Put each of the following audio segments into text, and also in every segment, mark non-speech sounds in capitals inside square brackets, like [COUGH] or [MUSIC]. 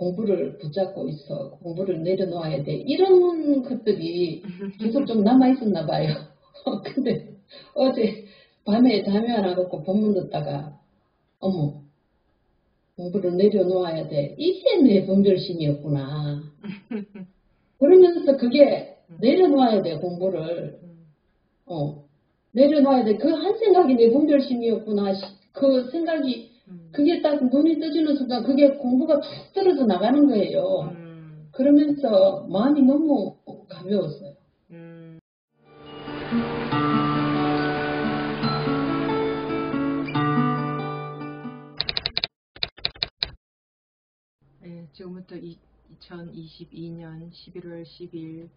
공부를 붙잡고 있어. 공부를 내려놓아야 돼. 이런 것들이 계속 좀 남아있었나 봐요. [LAUGHS] 근데 어제 밤에 잠이 안 와갖고 본문 듣다가 어머 공부를 내려놓아야 돼. 이게 내 분별심이었구나. 그러면서 그게 내려놓아야 돼 공부를. 어 내려놔야 돼. 그 한 생각이 내 분별심이었구나. 그 생각이 그게 딱 눈이 떠지는 순간 그게 공부가 툭 떨어져 나가는 거예요. 음, 그러면서 마음이 너무 가벼웠어요. 음. 네, 지금부터 이, 2022년 11월 10일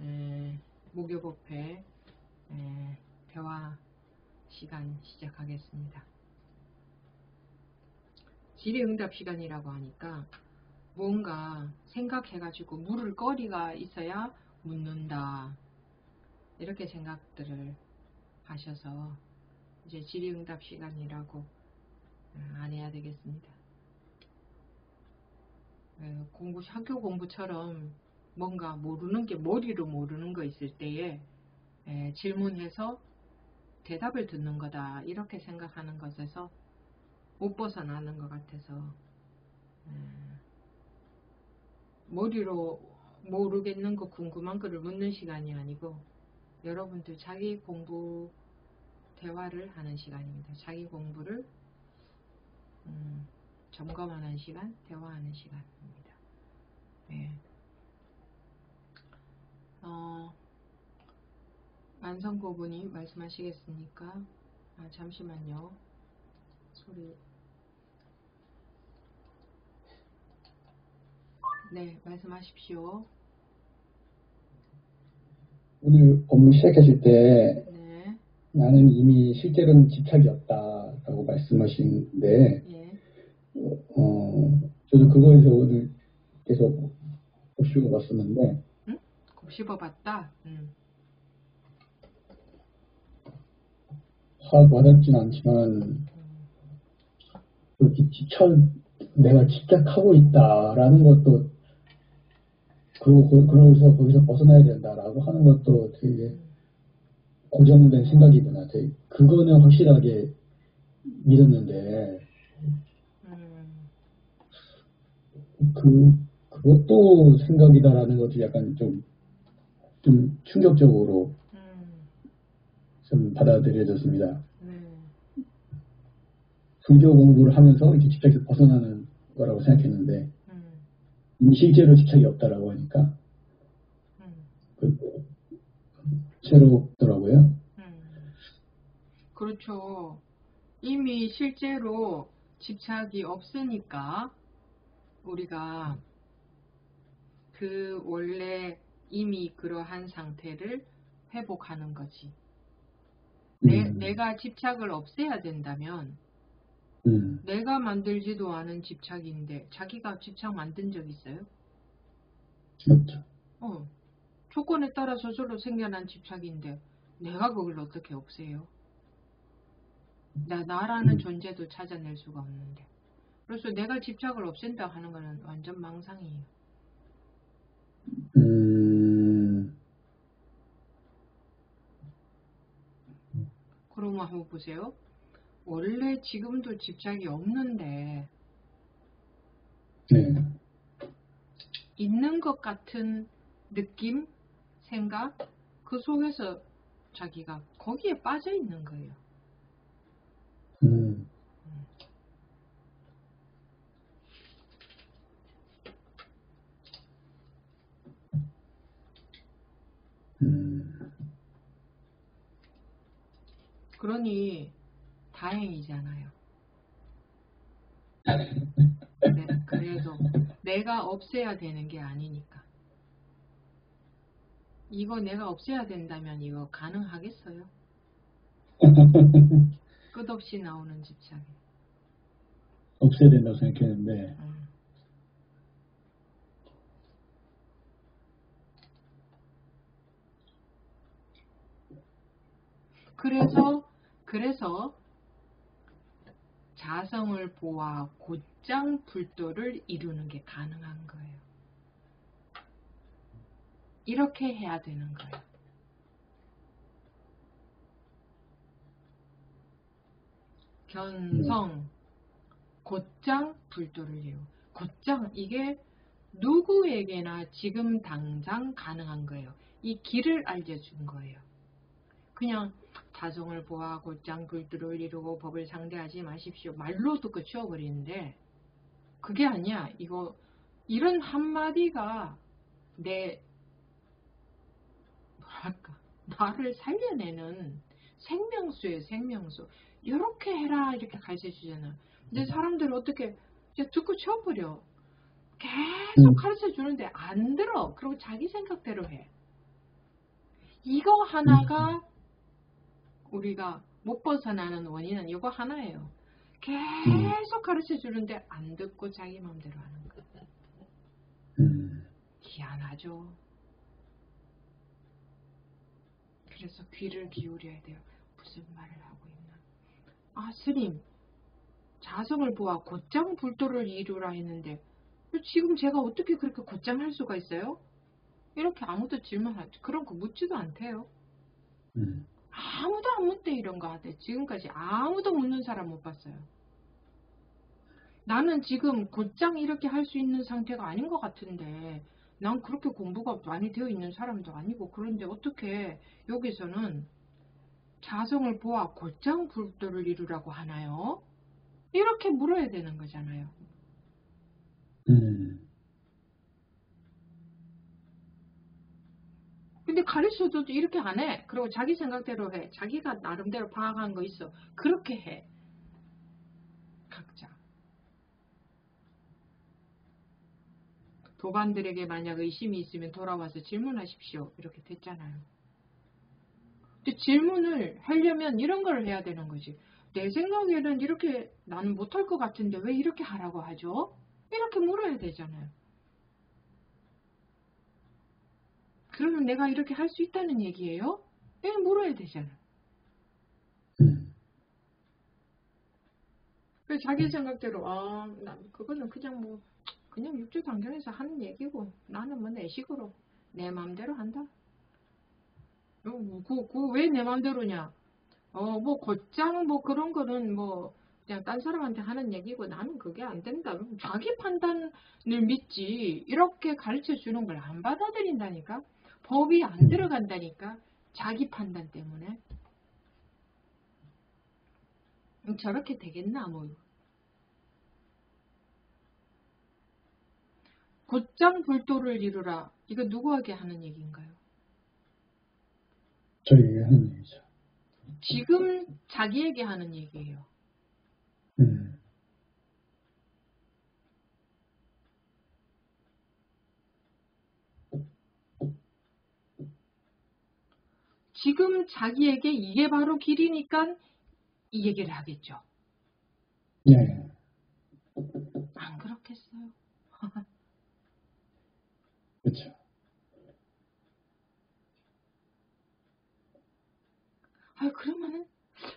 에, 목요법회 에, 대화 시간 시작하겠습니다. 질의응답 시간이라고 하니까 뭔가 생각해가지고 물을 거리가 있어야 묻는다. 이렇게 생각들을 하셔서 이제 질의응답 시간이라고 어, 안 해야 되겠습니다. 예, 공부, 학교 공부처럼 뭔가 모르는 게 머리로 모르는 거 있을 때에 예, 질문해서 대답을 듣는 거다. 이렇게 생각하는 것에서 못 벗어나는 것 같아서 음, 머리로 모르겠는 거 궁금한 거를 묻는 시간이 아니고 여러분들 자기 공부 대화를 하는 시간입니다. 자기 공부를 음, 점검하는 시간, 대화하는 시간입니다. 네. 어, 만성고분이 말씀하시겠습니까? 아, 잠시만요. 소리 네, 말씀하십시오. 오늘 업무 시작하실 때 네, 나는 이미 실제로는 집착이 없다라고 말씀하시는데 예, 어, 저도 그거에서 오늘 계속 곱씹어 봤었는데. 곱씹어 봤다. 음, 확 와닿진 않지만 음, 그 집착 내가 집착하고 있다라는 것도 그러고 그- 그러면서 거기서 벗어나야 된다라고 하는 것도 되게 고정된 생각이구나. 되게 그거는 확실하게 믿었는데 음, 그 그것도 생각이다라는 것도 약간 좀 좀 충격적으로 음, 좀 받아들여졌습니다. 네, 불교 공부를 하면서 이렇게 집착에서 벗어나는 거라고 생각했는데 음, 이미 실제로 집착이 없다라고 하니까 음, 그 새롭더라고요. 음. 그렇죠. 이미 실제로 집착이 없으니까 우리가 그 원래 이미 그러한 상태를 회복하는 거지. 내, 음, 내가 집착을 없애야 된다면 음, 내가 만들지도 않은 집착인데 자기가 집착 만든 적 있어요? 맞죠. 어. 조건에 따라 저절로 생겨난 집착인데 내가 그걸 어떻게 없애요? 나, 나라는 음. 존재도 찾아낼 수가 없는데. 그래서 내가 집착을 없앤다 하는 거는 완전 망상이에요. 음, 그러면 한번 보세요. 원래 지금도 집착이 없는데 네, 있는 것 같은 느낌, 생각, 그 속에서 자기가 거기에 빠져 있는 거예요. 음, 음, 그러니 다행이잖아요. [LAUGHS] 네, 그래도 내가 없애야 되는 게 아니니까. 이거 내가 없애야 된다면 이거 가능하겠어요? [LAUGHS] 끝없이 나오는 집착이. 없애야 된다고 생각했는데 음. 그래서 그래서 자성을 보아 곧장 불도를 이루는 게 가능한 거예요. 이렇게 해야 되는 거예요. 견성, 곧장 불도를 이루. 곧장 이게 누구에게나 지금 당장 가능한 거예요. 이 길을 알려준 거예요. 그냥 자성을 보아 곧장 불도를 이루고 법을 상대하지 마십시오. 말로 듣고 치워버리는데 그게 아니야. 이거 이런 한마디가 내 뭐랄까 나를 살려내는 생명수예요. 생명수. 이렇게 해라 이렇게 가르쳐 주잖아. 근데 사람들은 어떻게 듣고 치워버려. 계속 음. 가르쳐 주는데 안 들어. 그리고 자기 생각대로 해. 이거 하나가 우리가 못 벗어나는 원인은 이거 하나예요. 계속 가르쳐 주는데 안 듣고 자기 마음대로 하는 거. 음, 희한하죠. 그래서 귀를 기울여야 돼요. 무슨 말을 하고 있나. 아, 스님. 자성을 보아 곧장 불도를 이루라 했는데 지금 제가 어떻게 그렇게 곧장 할 수가 있어요? 이렇게 아무도 질문하지 그런 거 묻지도 않대요. 음, 아무도 안 묻대 이런 거 하대. 지금까지 아무도 묻는 사람 못 봤어요. 나는 지금 곧장 이렇게 할 수 있는 상태가 아닌 것 같은데 난 그렇게 공부가 많이 되어 있는 사람도 아니고 그런데 어떻게 여기서는 자성을 보아 곧장 불도를 이루라고 하나요? 이렇게 물어야 되는 거잖아요. 음, 근데 가르쳐줘도 이렇게 안 해. 그리고 자기 생각대로 해. 자기가 나름대로 파악한 거 있어. 그렇게 해. 각자. 도반들에게 만약 의심이 있으면 돌아와서 질문하십시오. 이렇게 됐잖아요. 근데 질문을 하려면 이런 걸 해야 되는 거지. 내 생각에는 이렇게 나는 못할 것 같은데 왜 이렇게 하라고 하죠? 이렇게 물어야 되잖아요. 그러면 내가 이렇게 할 수 있다는 얘기예요? 예, 물어야 되잖아. 음, 그래서 자기 생각대로 아, 난 그거는 그냥 뭐 그냥 육주 단경에서 하는 얘기고 나는 뭐 내 식으로 내 마음대로 한다. 어, 그, 그왜내 마음대로냐? 어, 뭐 곧장 뭐 그런 거는 뭐 그냥 딴 사람한테 하는 얘기고 나는 그게 안 된다. 자기 판단을 믿지 이렇게 가르쳐 주는 걸 안 받아들인다니까. 법이 안 들어간다니까. 자기 판단 때문에. 음, 저렇게 되겠나 뭐. 곧장 불도를 이루라. 이거 누구에게 하는 얘기인가요? 저에게 하는 얘기죠. 지금 자기에게 하는 얘기예요. 음, 지금 자기에게 이게 바로 길이니까 이 얘기를 하겠죠. 예, 예. 안 그렇겠어요? [LAUGHS] 그렇죠. 아 그러면은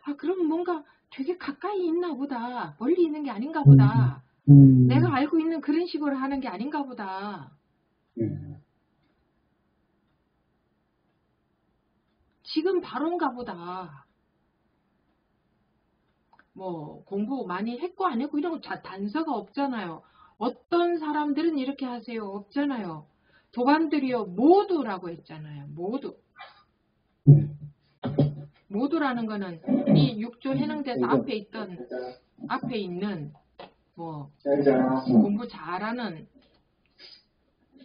아 그러면 뭔가 되게 가까이 있나 보다. 멀리 있는 게 아닌가 보다. 음, 내가 알고 있는 그런 식으로 하는 게 아닌가 보다. 예, 지금 바로인가 보다. 뭐 공부 많이 했고 안 했고 이런 거 자- 단서가 없잖아요. 어떤 사람들은 이렇게 하세요. 없잖아요. 도반들이요 모두라고 했잖아요. 모두. 네. 모두라는 거는 이 육조 해능대사 앞에 있던 앞에 있는 뭐 공부 잘하는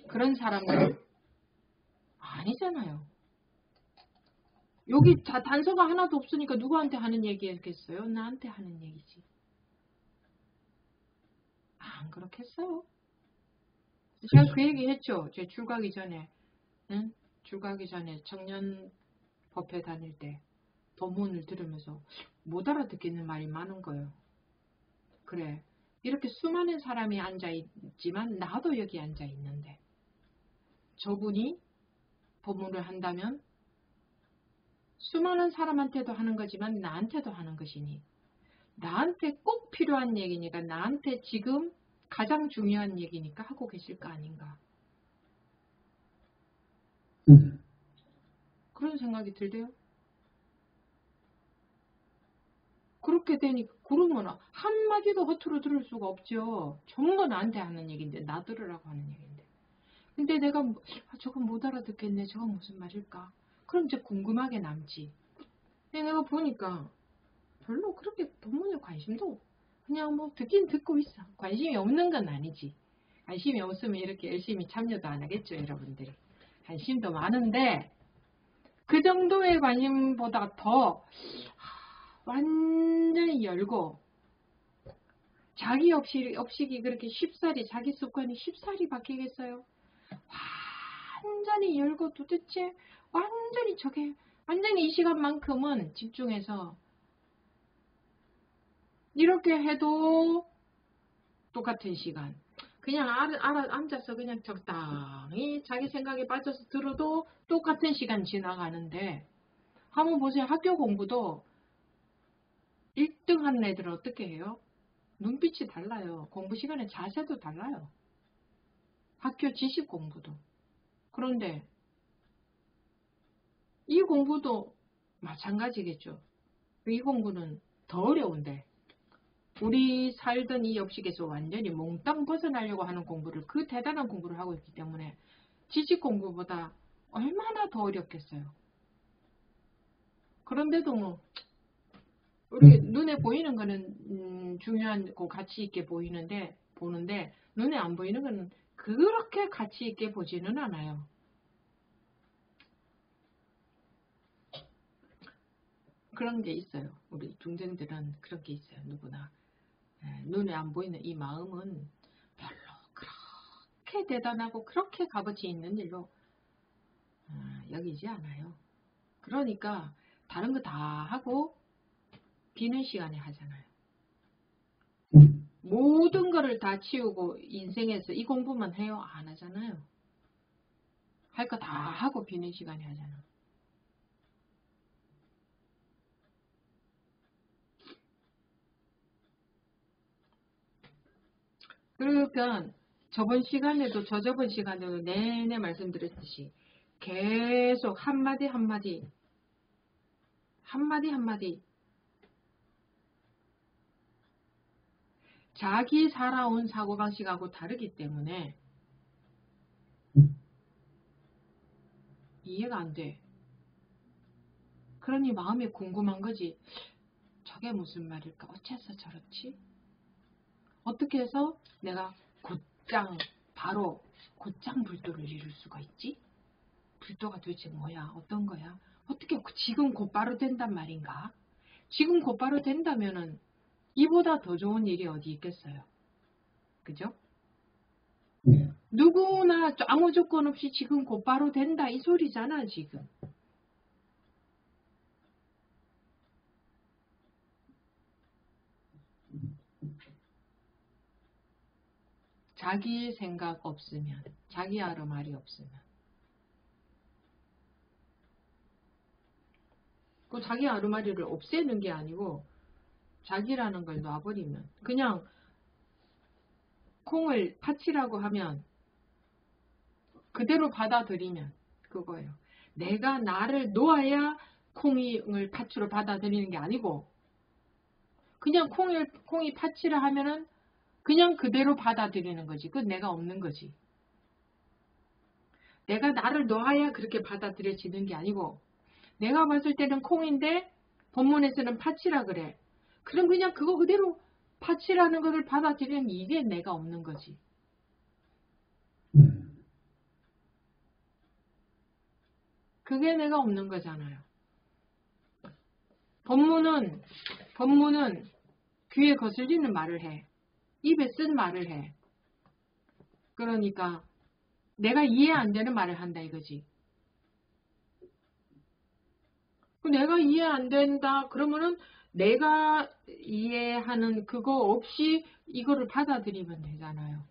그런 사람들 아니잖아요. 여기 다 단서가 하나도 없으니까 누구한테 하는 얘기겠어요? 나한테 하는 얘기지. 안 그렇겠어요? 제가 그 얘기 했죠. 제 출가기 전에. 응? 출가기 전에 청년 법회 다닐 때 법문을 들으면서 못 알아듣겠는 말이 많은 거예요. 그래. 이렇게 수많은 사람이 앉아 있지만 나도 여기 앉아 있는데 저분이 법문을 한다면 수많은 사람한테도 하는 거지만 나한테도 하는 것이니 나한테 꼭 필요한 얘기니까 나한테 지금 가장 중요한 얘기니까 하고 계실 거 아닌가 음. 그런 생각이 들대요. 그렇게 되니까 그러면 한마디도 허투루 들을 수가 없죠. 전부 나한테 하는 얘기인데 나 들으라고 하는 얘기인데. 근데 내가 뭐, 아, 저건 못 알아듣겠네. 저건 무슨 말일까? 그럼 이제 궁금하게 남지. 근데 내가 보니까 별로 그렇게 본문에 관심도 그냥 뭐 듣긴 듣고 있어. 관심이 없는 건 아니지. 관심이 없으면 이렇게 열심히 참여도 안 하겠죠, 여러분들이. 관심도 많은데 그 정도의 관심보다 더 완전히 열고 자기 업식, 업식이 그렇게 쉽사리 자기 습관이 쉽사리 바뀌겠어요? 완전히 열고 도대체 완전히 저게 완전히 이 시간만큼은 집중해서 이렇게 해도 똑같은 시간 그냥 알아, 앉아서 그냥 적당히 자기 생각에 빠져서 들어도 똑같은 시간 지나가는데 한번 보세요. 학교 공부도 1등 하는 애들은 어떻게 해요? 눈빛이 달라요. 공부 시간에 자세도 달라요. 학교 지식 공부도. 그런데 이 공부도 마찬가지겠죠. 이 공부는 더 어려운데 우리 살던 이 업식에서 완전히 몽땅 벗어나려고 하는 공부를 그 대단한 공부를 하고 있기 때문에 지식 공부보다 얼마나 더 어렵겠어요. 그런데도 뭐 우리 눈에 보이는 거는 음, 중요하고 가치 있게 보이는데 보는데 눈에 안 보이는 거는 그렇게 가치 있게 보지는 않아요. 그런 게 있어요. 우리 중생들은 그런 게 있어요. 누구나. 예, 눈에 안 보이는 이 마음은 별로 그렇게 대단하고 그렇게 값어치 있는 일로 아, 여기지 않아요. 그러니까 다른 거 다 하고 비는 시간에 하잖아요. 음. 모든 거를 다 치우고 인생에서 이 공부만 해요? 안 하잖아요. 할 거 다 하고 비는 시간에 하잖아. 그러니까 저번 시간에도 저저번 시간에도 내내 말씀드렸듯이 계속 한마디 한마디 한마디 한마디 자기 살아온 사고방식하고 다르기 때문에 이해가 안 돼. 그러니 마음이 궁금한 거지. 저게 무슨 말일까? 어째서 저렇지? 어떻게 해서 내가 곧장 바로 곧장 불도를 이룰 수가 있지? 불도가 도대체 뭐야? 어떤 거야? 어떻게 지금 곧바로 된단 말인가? 지금 곧바로 된다면은 이보다 더 좋은 일이 어디 있겠어요? 그죠? 네. 누구나 아무 조건 없이 지금 곧바로 된다 이 소리잖아 지금. 자기 생각 없으면, 자기 하루 말이 없으면. 그 자기 아르마리를 없애는 게 아니고 자기라는 걸 놔버리면 그냥 콩을 파치라고 하면 그대로 받아들이면 그거예요. 내가 나를 놓아야 콩을 파치로 받아들이는 게 아니고 그냥 콩을 콩이 팥이라 하면은 그냥 그대로 받아들이는 거지. 그건 내가 없는 거지. 내가 나를 놓아야 그렇게 받아들여지는 게 아니고 내가 봤을 때는 콩인데 본문에서는 팥이라 그래. 그럼 그냥 그거 그대로 팥이라는 것을 받아들이는 이게 내가 없는 거지. 음. 그게 내가 없는 거잖아요. 법문은 법문은 귀에 거슬리는 말을 해. 입에 쓴 말을 해. 그러니까 내가 이해 안 되는 말을 한다 이거지. 내가 이해 안 된다 그러면은 내가 이해하는 그거 없이 이거를 받아들이면 되잖아요.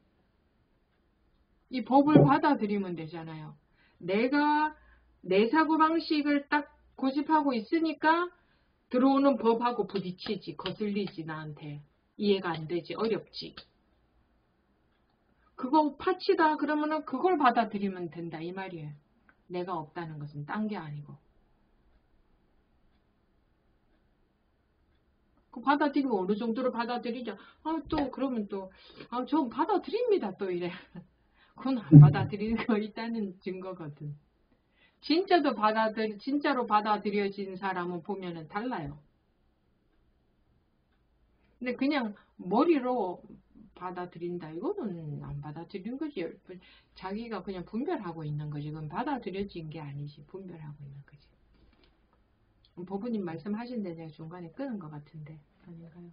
이 법을 받아들이면 되잖아요. 내가 내 사고방식을 딱 고집하고 있으니까 들어오는 법하고 부딪히지, 거슬리지, 나한테. 이해가 안 되지, 어렵지. 그거 파치다 그러면은 그걸 받아들이면 된다, 이 말이에요. 내가 없다는 것은 딴 게 아니고. 그 받아들이고 어느 정도로 받아들이자. 아, 또, 그러면 또, 아, 전 받아들입니다, 또 이래. [LAUGHS] 그건 안 받아들이는 거 있다는 증거거든. 진짜도 받아들, 진짜로 받아들여진 사람은 보면은 달라요. 근데 그냥 머리로 받아들인다. 이거는 안 받아들인 거지. 자기가 그냥 분별하고 있는 거지. 그건 받아들여진 게 아니지. 분별하고 있는 거지. 법부님 말씀하신 데 내가 중간에 끊은 것 같은데. 아닌가요?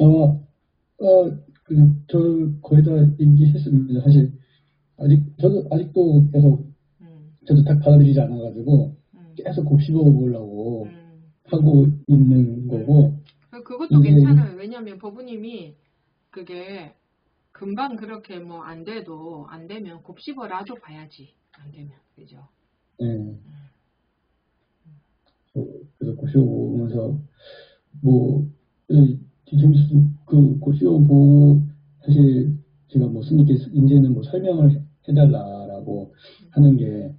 어, 어, 그, 저 거의 다 얘기했습니다. 사실, 아직, 저도 아직도 계속, 음, 저도 딱 받아들이지 않아가지고, 음, 계속 곱씹어 보려고 음. 하고 있는 거고, 그- 그것도 이게- 괜찮아요. 왜냐면 법부님이 그게 금방 그렇게 뭐 안 돼도 안 되면 곱씹어라도 봐야지. 안 되면. 그죠? 예. 저, 그래서 곱씹어 보면서, 뭐, 이, 지금 그 곱씹어 보고, 사실, 제가 뭐 스님께 이제는 뭐 설명을 해- 해달라라고 하는 게, 뭐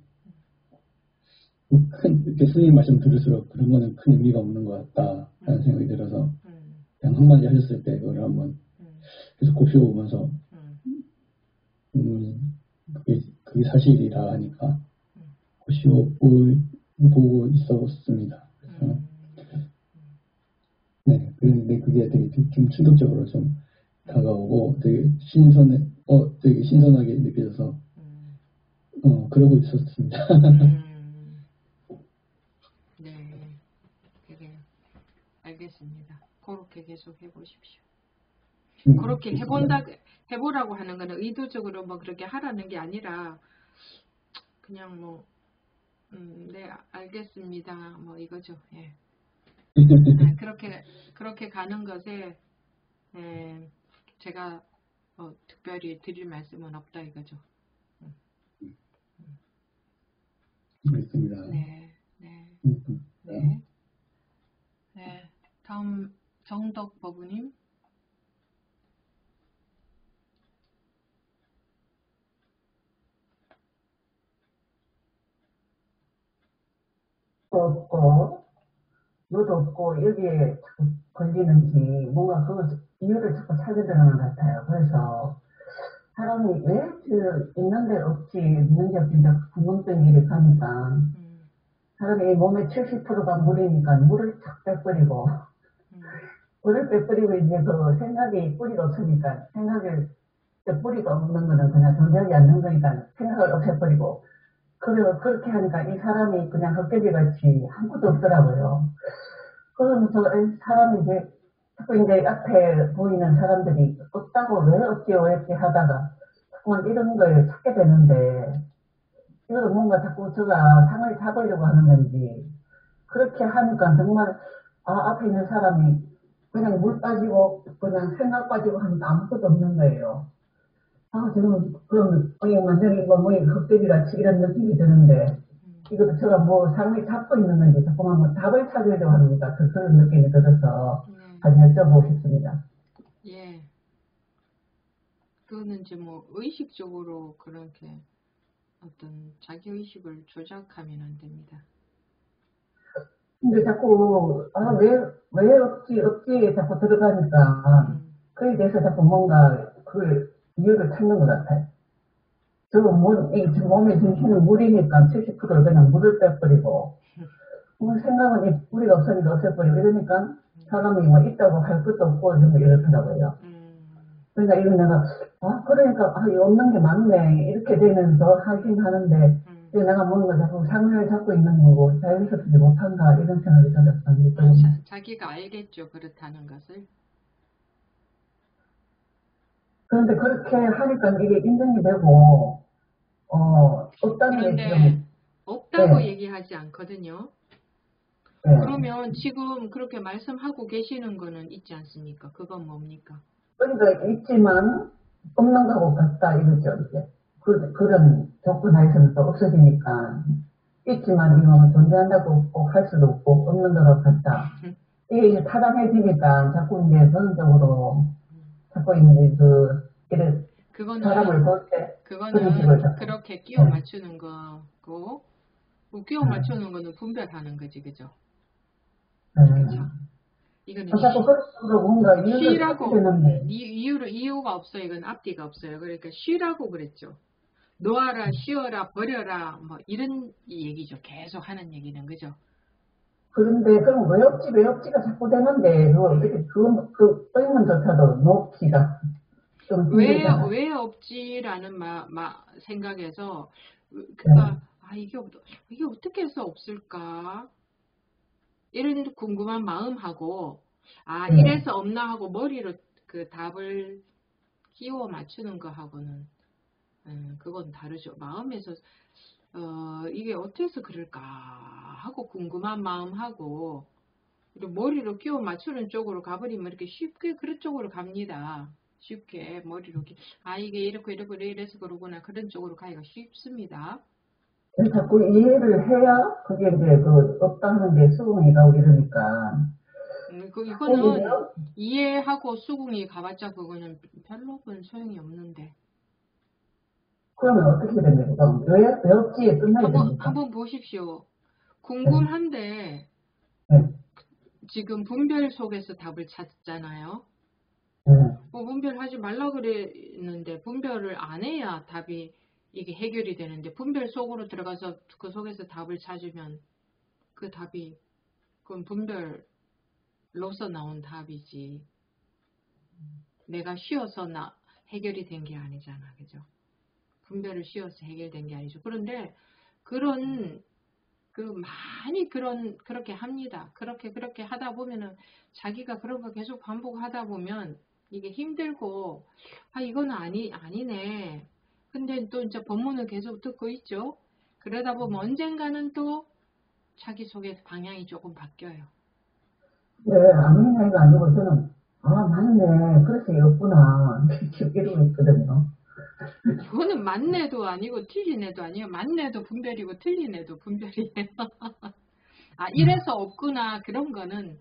큰, 이렇게 스님 말씀 들을수록 그런 거는 큰 의미가 없는 것 같다라는 생각이 들어서, 음, 그냥 한마디 하셨을 때 그걸 한번 음, 계속 곱씹어 보면서, 음, 음, 그게, 그게 사실이라 하니까, 음. 곱씹어 보, 보고 있었습니다. 그래서, 음, 네, 그런데 그게 되게 좀- 좀 충격적으로 좀 다가오고 되게 신선해, 어, 되게 신선하게 느껴져서, 음, 어, 그러고 있었습니다. 음. 네. 그래요. 알겠습니다. 그렇게 계속 해보십시오. 음, 그렇게 해본다, 해보라고 하는 거는 의도적으로 뭐 그렇게 하라는 게 아니라, 그냥 뭐, 음, 네, 알겠습니다. 뭐 이거죠. 예. 네, [LAUGHS] 그렇게, 그렇게 가는 것에, 예, 제가 뭐 특별히 드릴 말씀은 없다 이거죠. 그렇습니다. 네, 네, 음, 음. 네. 네, 다음 정덕 법우님. 없고 너도 없고 여기에 자꾸 걸리는지 뭔가 그 이유를 자꾸 찾으려는 것 같아요. 그래서 사람이 왜저 있는데 없지 있는데 없지 궁금증이 이렇게 가니까 음, 사람이 몸의 70%가 물이니까 물을 쫙 빼버리고 음, 물을 빼버리고 이제 그 생각이 뿌리가 없으니까 생각을 그 뿌리가 없는 거는 그냥 존재하지 않는 거니까 생각을 없애버리고 그리고 그렇게 하니까 이 사람이 그냥 헛개비 같이 아무것도 없더라고요. 그러면서 이 사람이 이제 자꾸 이제 앞에 보이는 사람들이 없다고 왜 없지 왜 없지 하다가 자꾸만 이런 걸 찾게 되는데 이거를 뭔가 자꾸 제가 상을 잡으려고 하는 건지 그렇게 하니까 정말 아 앞에 있는 사람이 그냥 물 빠지고 그냥 생각 빠지고 하니까 아무것도 없는 거예요. 아 저는 이 완전히 이거 뭐 같이 이런 느낌이 드는데 음. 이것도 제가 뭐 상을 잡고 있는 건지 자꾸만 뭐 답을 찾으려고 하니까 그- 그런 느낌이 들어서 네. 한번 여쭤보고 싶습니다. 예. 그거는 이제 뭐 의식적으로 그렇게 어떤 자기 의식을 조작하면 안 됩니다. 근데 자꾸 아 왜왜 없지 없지 자꾸 들어가니까 음, 그에 대해서 자꾸 뭔가 그 이유를 찾는 것 같아요. 저 몸, 이 몸의 전신은 물이니까 70%를 그냥 물을 빼버리고 뭐 생각은 이 뿌리가 없으니까 없애버리고 이러니까 사람이 뭐 있다고 할 것도 없고 좀 이렇더라고요. 음, 그러니까 이거 내가 아 그러니까 아 없는 게 맞네 이렇게 되면서 하긴 하는데 음. 이거 내가 뭔가 자꾸 상을 잡고 있는 거고 자유롭지 못한가 이런 생각이 들었어요. 아, 자, 자기가 알겠죠. 그렇다는 것을. 그런데 그렇게 하니까 이게 인정이 되고 어 없다는 게 그런데 지금 없다고 네. 얘기하지 않거든요. 예. 그러면 지금 그렇게 말씀하고 계시는 거는 있지 않습니까? 그건 뭡니까? 그러니까 있지만 없는 거하고 같다 이거죠 이제 그, 그런 조건 하에서는 또 없어지니까 있지만 이거 존재한다고 꼭 할 수도 없고 없는 거로 같다. 이게 타당해지니까 자꾸 이제 전적으로 자꾸 이제 그 이래 사람을 그거는 볼때 그런 식으로 그거는. 그렇게 끼워 네. 맞추는 거고 뭐 끼워 네. 맞추는 거는 분별하는 거지 그죠? 음, 그렇죠. 이거는 쉬라고 이- 이유를 이유가 없어요. 이건 앞뒤가 없어요. 그러니까 쉬라고 그랬죠. 놓아라, 쉬어라, 버려라, 뭐 이런 얘기죠. 계속 하는 얘기는 그죠? 그런데 그럼 왜 없지 왜 없지가 자꾸 되는데 이렇게 그, 그 의문조차도 놓기가 좀 왜. 왜 없지라는 마, 마, 생각에서, 그니까, 아, 이게, 어- 이게 어떻게 해서 없을까? 이런 궁금한 마음하고, 아, 네. 이래서 없나 하고 머리로 그 답을 끼워 맞추는 거하고는, 음, 그건 다르죠. 마음에서, 어, 이게 어떻게 해서 그럴까 하고 궁금한 마음하고, 머리로 끼워 맞추는 쪽으로 가버리면 이렇게 쉽게 그런 쪽으로 갑니다. 쉽게 머리로 이렇게 아 이게 이렇게 이렇게 이래서 그러구나 그런 쪽으로 가기가 쉽습니다. 자꾸 이해를 해야 그게 이제 그 없다는 게 수긍이 가고 이러니까 음, 그 어, 이거는 이해하고 수긍이 가봤자 그거는 별로 큰 소용이 없는데 그러면 어떻게 됩니까? 왜 없지에 끝나야 한번 됩니까? 한번 보십시오. 궁금한데 네. 지금 분별 속에서 답을 찾잖아요. 네. 뭐 분별하지 말라 그랬는데 분별을 안 해야 답이 이게 해결이 되는데 분별 속으로 들어가서 그 속에서 답을 찾으면 그 답이 그건 분별로서 나온 답이지 내가 쉬어서 나 해결이 된 게 아니잖아 그죠 분별을 쉬어서 해결된 게 아니죠 그런데 그런 그 많이 그런 그렇게 합니다 그렇게 그렇게 하다 보면은 자기가 그런 거 계속 반복하다 보면 이게 힘들고 아 이거는 아니 아니네. 근데 또 이제 법문을 계속 듣고 있죠. 그러다 보면 언젠가는 또 자기 속에 방향이 조금 바뀌어요. 네, 아무 나이가 아니고 저는 아 맞네 그래서 없구나 [LAUGHS] 이러고 있거든요. 이거는 맞네도 아니고 틀린 애도 아니에요. 맞네도 분별이고 틀린 애도 분별이에요. [LAUGHS] 아 이래서 없구나 그런 거는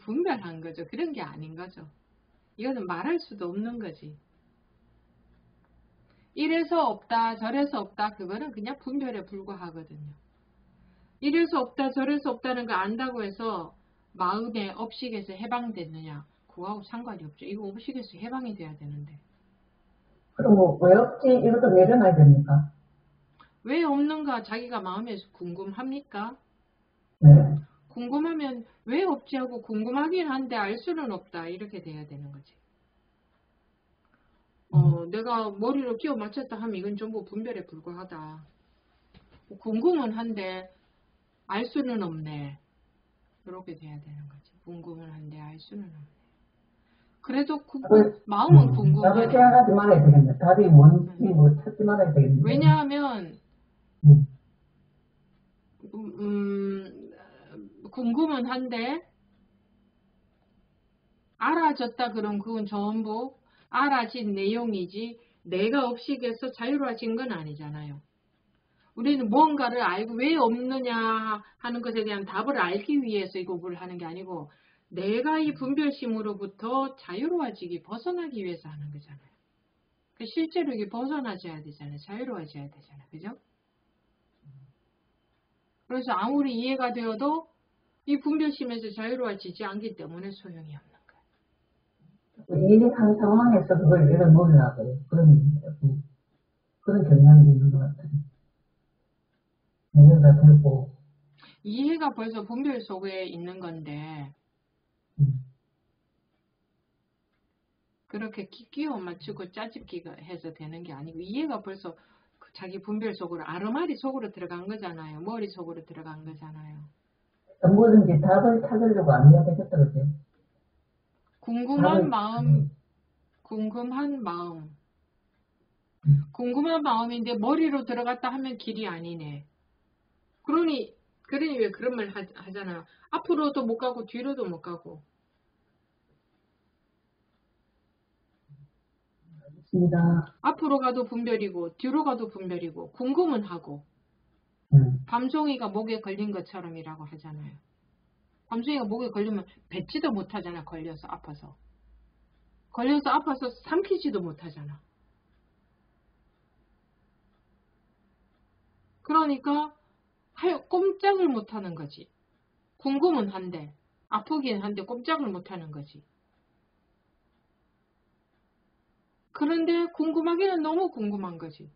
분별한 거죠. 그런 게 아닌 거죠. 이거는 말할 수도 없는 거지. 이래서 없다, 저래서 없다, 그거는 그냥 분별에 불과하거든요. 이래서 없다, 저래서 없다는 거 안다고 해서 마음의 업식에서 해방됐느냐? 그거하고 상관이 없죠. 이거 업식에서 해방이 돼야 되는데. 그럼 뭐 왜 없지 이것도 내려놔야 됩니까? 왜 없는가 자기가 마음에서 궁금합니까? 네. 궁금하면 왜 없지 하고 궁금하긴 한데 알 수는 없다. 이렇게 돼야 되는 거지. 어, 내가 머리로 끼워 맞췄다 하면 이건 전부 분별에 불과하다. 궁금은 한데 알 수는 없네. 이렇게 돼야 되는 거지. 궁금은 한데 알 수는 없네. 그래도 궁금, 마음은 답을 궁금하네. 생각하지 말아야 되겠네. 답이 뭔지 뭐 찾지 말아야 되겠네. 왜냐하면 음. 음, 음, 궁금은 한데 알아졌다 그럼 그건 전부 알아진 내용이지 내가 업식에서 자유로워진 건 아니잖아요. 우리는 무언가를 알고 왜 없느냐 하는 것에 대한 답을 알기 위해서 이거 뭘 하는 게 아니고 내가 이 분별심으로부터 자유로워지기 벗어나기 위해서 하는 거잖아요. 그 실제로 이게 벗어나져야 되잖아요. 자유로워져야 되잖아요. 그죠? 그래서 아무리 이해가 되어도 이 분별심에서 자유로워지지 않기 때문에 소용이 없는 거예요. 이해한 상황에서 그걸 잃어먹으려고 그런 자꾸 그런 경향이 있는 것 같아요. 이해가 되고 이해가 벌써 분별 속에 있는 건데 음. 그렇게 끼- 끼워 맞추고 짜집기가 해서 되는 게 아니고 이해가 벌써 그 자기 분별 속으로 아르마리 속으로 들어간 거잖아요. 머리 속으로 들어간 거잖아요. 뭐든지 답을 찾으려고 되겠다 그죠? 궁금한 마음, 궁금한 마음. 궁금한 마음인데 머리로 들어갔다 하면 길이 아니네. 그러니, 그러니 왜 그런 말 하, 하잖아요. 앞으로도 못 가고 뒤로도 못 가고. 있습니다. 앞으로 가도 분별이고 뒤로 가도 분별이고 궁금은 하고 음. 밤송이가 목에 걸린 것처럼이라고 하잖아요. 밤송이가 목에 걸리면 뱉지도 못하잖아. 걸려서 아파서. 걸려서 아파서 삼키지도 못하잖아. 그러니까 할 꼼짝을 못하는 거지. 궁금은 한데 아프긴 한데 꼼짝을 못하는 거지. 그런데 궁금하기는 너무 궁금한 거지.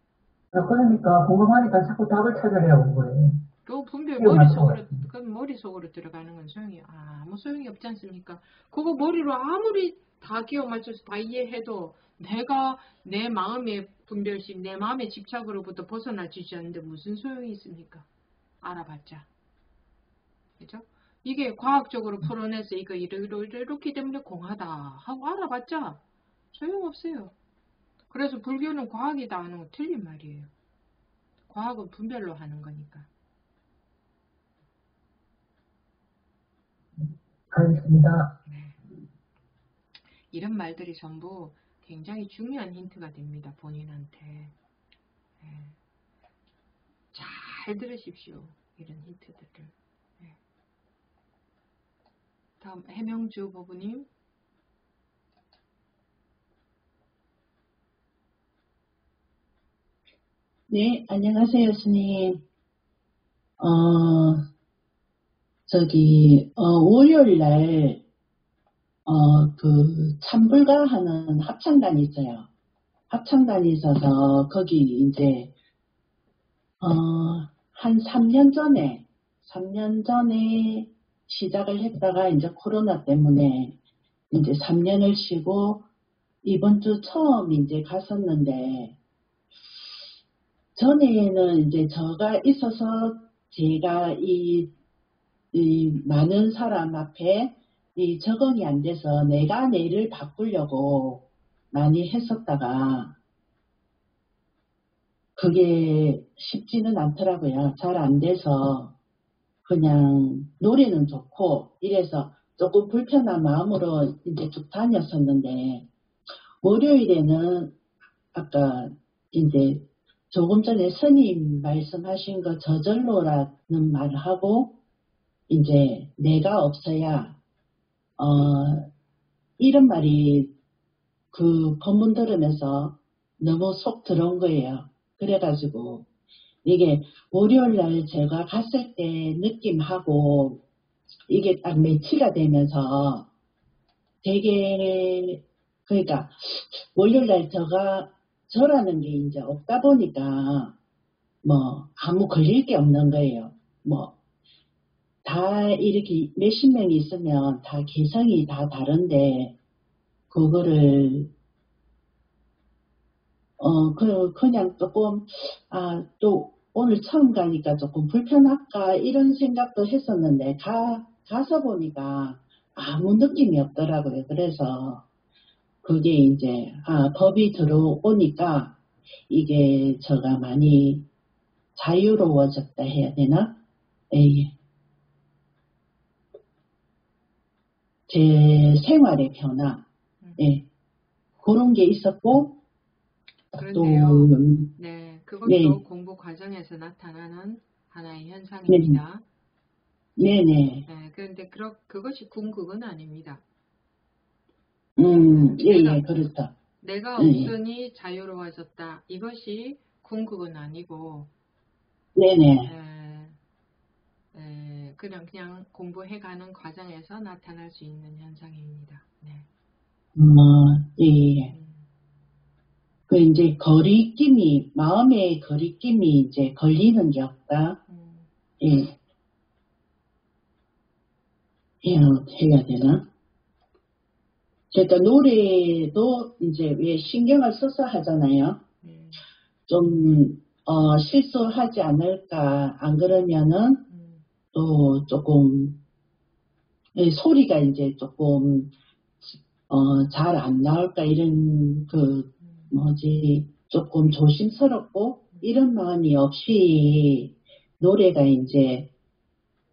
아, 그러니까 궁금하니까 자꾸 답을 찾으려고 그래. 그 분별 머릿속으로? 그 머릿속으로 들어가는 건 소용이 아무 소용이 없지 않습니까? 그거 머리로 아무리 다 끼워 맞춰서 다 이해해도 내가 내 마음의 분별심, 내 마음의 집착으로부터 벗어나지지 않는데 무슨 소용이 있습니까? 알아봤자. 그죠? 이게 과학적으로 풀어내서 이거 이렇기 때문에 공하다 하고 알아봤자 소용없어요. 그래서 불교는 과학이다 하는 거 틀린 말이에요. 과학은 분별로 하는 거니까. 알겠습니다. 네. 이런 말들이 전부 굉장히 중요한 힌트가 됩니다. 본인한테. 네. 잘 들으십시오. 이런 힌트들을. 네. 다음 해명주 부부님. 네, 안녕하세요, 스님. 어, 저기, 어, 월요일 날, 어, 그, 참불가 하는 합창단이 있어요. 합창단이 있어서, 거기 이제, 어, 한 3년 전에, 3년 전에 시작을 했다가, 이제 코로나 때문에, 이제 3년을 쉬고, 이번 주 처음 이제 갔었는데, 전에는 이제 저가 있어서 제가 이, 이 많은 사람 앞에 이 적응이 안 돼서 내가 내를 바꾸려고 많이 했었다가 그게 쉽지는 않더라고요. 잘 안 돼서 그냥 노래는 좋고 이래서 조금 불편한 마음으로 이제 쭉 다녔었는데 월요일에는 아까 이제 조금 전에 스님 말씀하신 거 저절로라는 말을 하고 이제 내가 없어야 어 이런 말이 그 법문 들으면서 너무 속 들어온 거예요. 그래가지고 이게 월요일 날 제가 갔을 때 느낌하고 이게 딱 매치가 되면서 되게 그러니까 월요일 날 제가 저라는 게 이제 없다 보니까 뭐 아무 걸릴 게 없는 거예요. 뭐 다 이렇게 몇십 명이 있으면 다 개성이 다 다른데 그거를 어 그 그냥 조금 아 또 오늘 처음 가니까 조금 불편할까 이런 생각도 했었는데 가 가서 보니까 아무 느낌이 없더라고요. 그래서 그게 이제, 아, 법이 들어오니까 이게 저가 많이 자유로워졌다 해야 되나? 예. 제 생활의 변화, 예. 그런 게 있었고, 또, 그런데요. 네, 그것도 네. 공부 과정에서 나타나는 하나의 현상입니다. 네 네. 네, 그런데 그러, 그것이 궁극은 아닙니다. 음, 예, 내가- 예, 그렇다. 내가 네. 없으니 자유로워졌다. 이것이 궁극은 아니고 네네. 에, 에, 그냥 그냥 공부해가는 과정에서 나타날 수 있는 현상입니다. 네. 뭐, 예, 예. 음, 그 이제 거리낌이, 마음의 거리낌이 이제 걸리는 게 없다. 음, 예. 예, 해야 되나? 그러니까 노래도 이제 왜 신경을 써서 하잖아요. 음, 좀, 어, 실수하지 않을까. 안 그러면은 음, 또 조금, 예, 소리가 이제 조금, 어, 잘 안 나올까. 이런 그, 음, 뭐지, 조금 조심스럽고 이런 마음이 없이 노래가 이제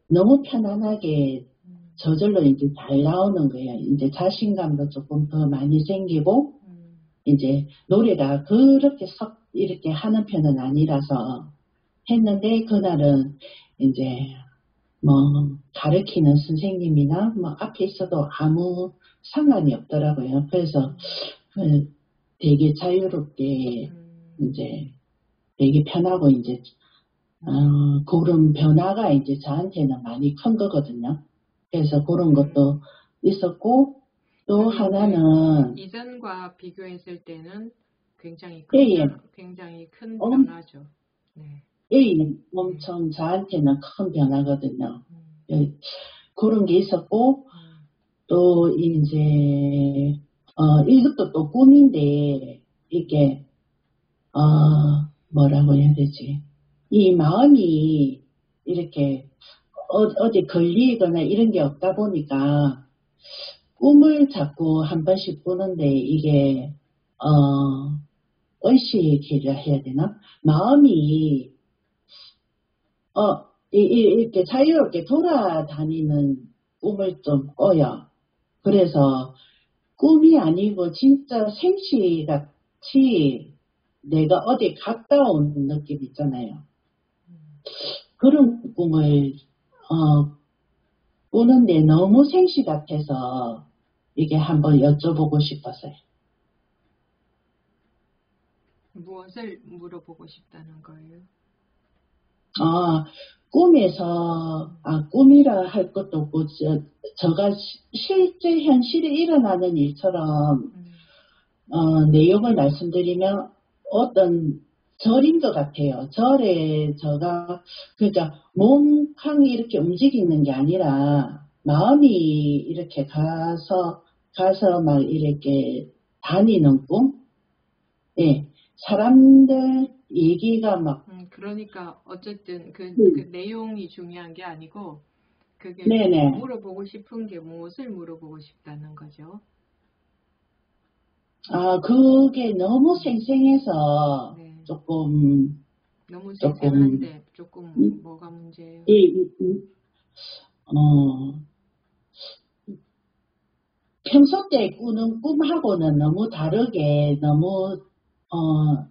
너무 편안하게 음, 저절로 이제 잘 나오는 거예요. 이제 자신감도 조금 더 많이 생기고, 음, 이제 노래가 그렇게 썩 이렇게 하는 편은 아니라서, 했는데 그날은 이제 뭐 가르치는 선생님이나 뭐 앞에 있어도 아무 상관이 없더라고요. 그래서 그 되게 자유롭게 음, 이제 되게 편하고 이제 어, 그런 변화가 이제 저한테는 많이 큰 거거든요. 그래서 그런 것도 있었고 또 하나는 이전과 비교했을 때는 굉장히 큰, 예, 예. 변- 굉장히 큰 어. 변화죠. 네. 이 엄청 저한테는 큰 변화거든요. 음, 예, 그런 게 있었고 음, 또 이제 어 이것도 또 꿈인데 이게 어 뭐라고 해야 되지 이 마음이 이렇게 어, 어디 걸리거나 이런 게 없다 보니까 꿈을 자꾸 한 번씩 꾸는데 이게 어 의식이라 해야 되나 마음이 어 이- 이- 이렇게 자유롭게 돌아다니는 꿈을 좀 꿔요. 그래서 꿈이 아니고 진짜 생시 같이 내가 어디 갔다 온 느낌 있잖아요. 음. 그런 꿈을 어, 꾸는데 너무 생시 같아서 이게 한번 여쭤보고 싶었어요. 무엇을 물어보고 싶다는 거예요? 아, 꿈에서, 아, 꿈이라 할 것도 없고, 저, 저가 시- 실제 현실에 일어나는 일처럼, 음, 어, 내용을 말씀드리면 어떤 절인 것 같아요. 절에 저가, 그러니까 몸캉이 이렇게 움직이는 게 아니라, 마음이 이렇게 가서, 가서 막 이렇게 다니는 꿈? 예. 사람들 얘기가 막, 음, 그러니까 어쨌든 그, 음. 그 내용이 중요한 게 아니고 그게 네네. 물어보고 싶은 게 무엇을 물어보고 싶다는 거죠. 아, 그게 너무 생생해서 네. 조금, 너무 조금- 생생한데 조금 음. 뭐가 문제예요? 이, 이, 이, 어, 평소 때 꾸는 꿈하고는 너무 다르게, 너무, 어,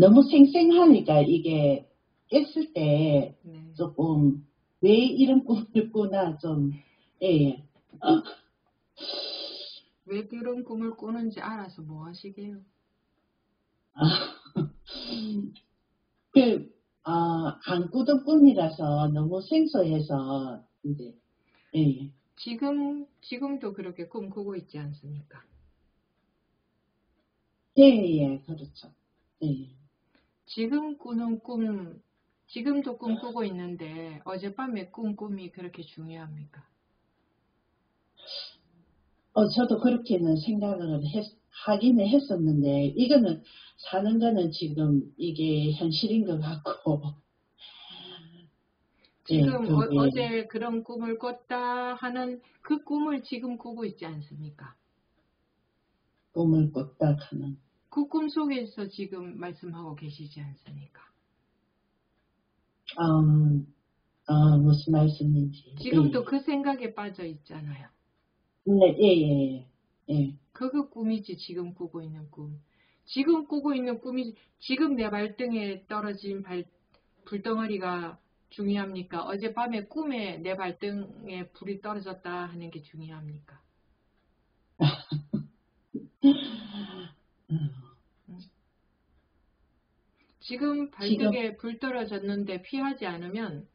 너무 생생하니까 이게 깼을 때 네. 조금, 왜 이런 꿈을 꾸나 좀, 예, 예. 어, 왜 그런 꿈을 꾸는지 알아서 뭐 하시게요? 아, 그, 아, 안 꾸던 꿈이라서 너무 생소해서, 이제, 예, 예. 지금 지금도 그렇게 꿈 꾸고 있지 않습니까? 예, 예, 그렇죠. 예. 지금 꾸는 꿈 지금도 꿈 꾸고 있는데 어젯밤에 꾼 꿈이 그렇게 중요합니까? 어, 저도 그렇게는 생각을 했, 하기는 했었는데, 이거는, 사는 거는 지금 이게 현실인 것 같고, 예, [LAUGHS] 지금 그게- 어, 제 그런 꿈을 꿨다 하는 그 꿈을 지금 꾸고 있지 않습니까? 꿈을 꿨다 하는, 그 꿈 속에서 지금 말씀하고 계시지 않습니까? 아, 아, 무슨 말씀인지. 지금도 그 생각에 빠져 있잖아요. 예, 네, 예, 예, 예. 예. 그거 꿈이지 지금 꾸고 있는 꿈. 지금 꾸고 있는 꿈이 지금 내 발등에 떨어진 발, 불덩어리가 중요합니까? 어젯밤에 꿈에 내 발등에 불이 떨어졌다 하는 게 중요합니까? [LAUGHS] 음, 지금 발등에 불 떨어졌는데 피하지 않으면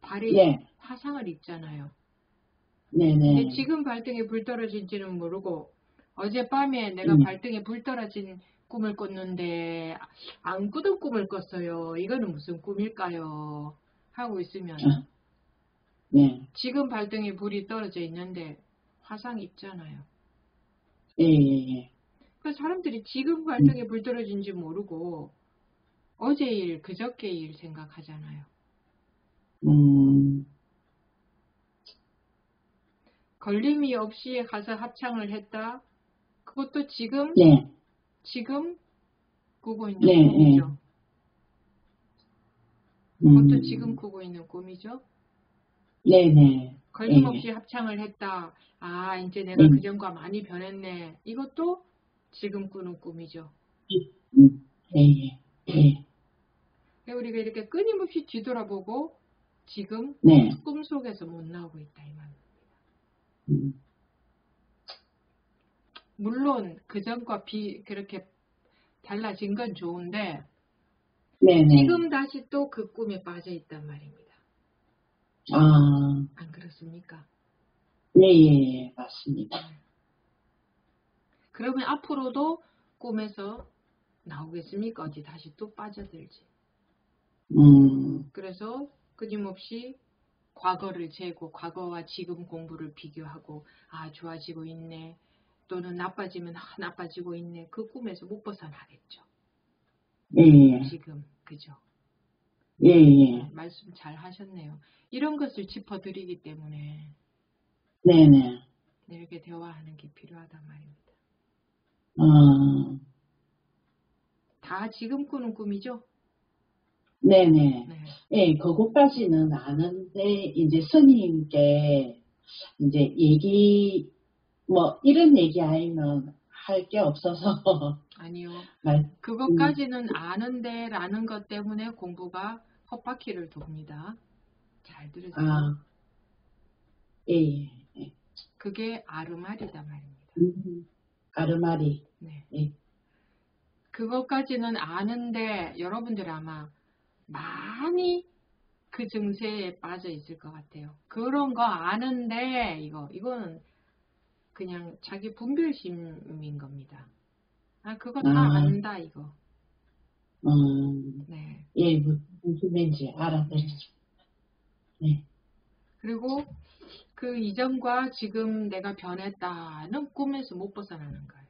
발이 네, 화상을 입잖아요. 네, 근데 네. 지금 발등에 불 떨어진지는 모르고 어젯밤에 내가 음. 발등에 불 떨어진 꿈을 꿨는데 안 꾸던 꿈을 꿨어요. 이거는 무슨 꿈일까요? 하고 있으면 아. 네, 지금 발등에 불이 떨어져 있는데 화상 입잖아요. 예, 예, 예. 그 사람들이 지금 발등에 불 떨어진지 모르고 어제 일, 그저께 일 생각하잖아요. 음, 걸림이 없이 가서 합창을 했다. 그것도 지금 네, 지금 꾸고 있는 네, 꿈이죠. 음, 그것도 지금 꾸고 있는 꿈이죠. 네, 네. 걸림없이 예. 합창을 했다. 아, 이제 내가 음. 그전과 많이 변했네. 이것도 지금 꾸는 꿈이죠. 예. 그리고 우리가 이렇게 끊임없이 뒤돌아보고 지금 네. 꿈속에서 못 나오고 있다 이 말. 음, 물론 그 전과 비 그렇게 달라진 건 좋은데 네네. 지금 다시 또 그 꿈에 빠져 있단 말입니다. 아, 안 그렇습니까? 네, 맞습니다. 그러면 앞으로도 꿈에서 나오겠습니까? 어디 다시 또 빠져들지. 음, 그래서 끊임없이 과거를 재고 과거와 지금 공부를 비교하고 아 좋아지고 있네 또는 나빠지면 아 나빠지고 있네 그 꿈에서 못 벗어나겠죠. 예, 예, 지금 그죠? 예, 예. 말씀 잘 하셨네요. 이런 것을 짚어드리기 때문에 네네. 이렇게 대화하는 게 필요하단 말입니다. 아, 다 지금 꾸는 꿈이죠? 네네. 네. 예, 그것까지는 아는데, 이제 스님께, 이제 얘기, 뭐, 이런 얘기 아니면 할 게 없어서, 아니요. [LAUGHS] 말, 그것까지는 아는데 라는 것 때문에 공부가 헛바퀴를 돕니다. 잘 들으세요. 아, 예, 예, 예. 그게 아르말이다 말입니다. 음, 아르마리, 네. 예. 그것까지는 아는데 여러분들 아마 많이 그 증세에 빠져 있을 것 같아요. 그런 거 아는데 이거 이거는 그냥 자기 분별심인 겁니다. 아 그거 다 아. 안다 이거. 음, 네. 예, 무슨 말인지 알아들었죠. 네, 그리고 그 이전과 지금 내가 변했다는 꿈에서 못 벗어나는 거예요.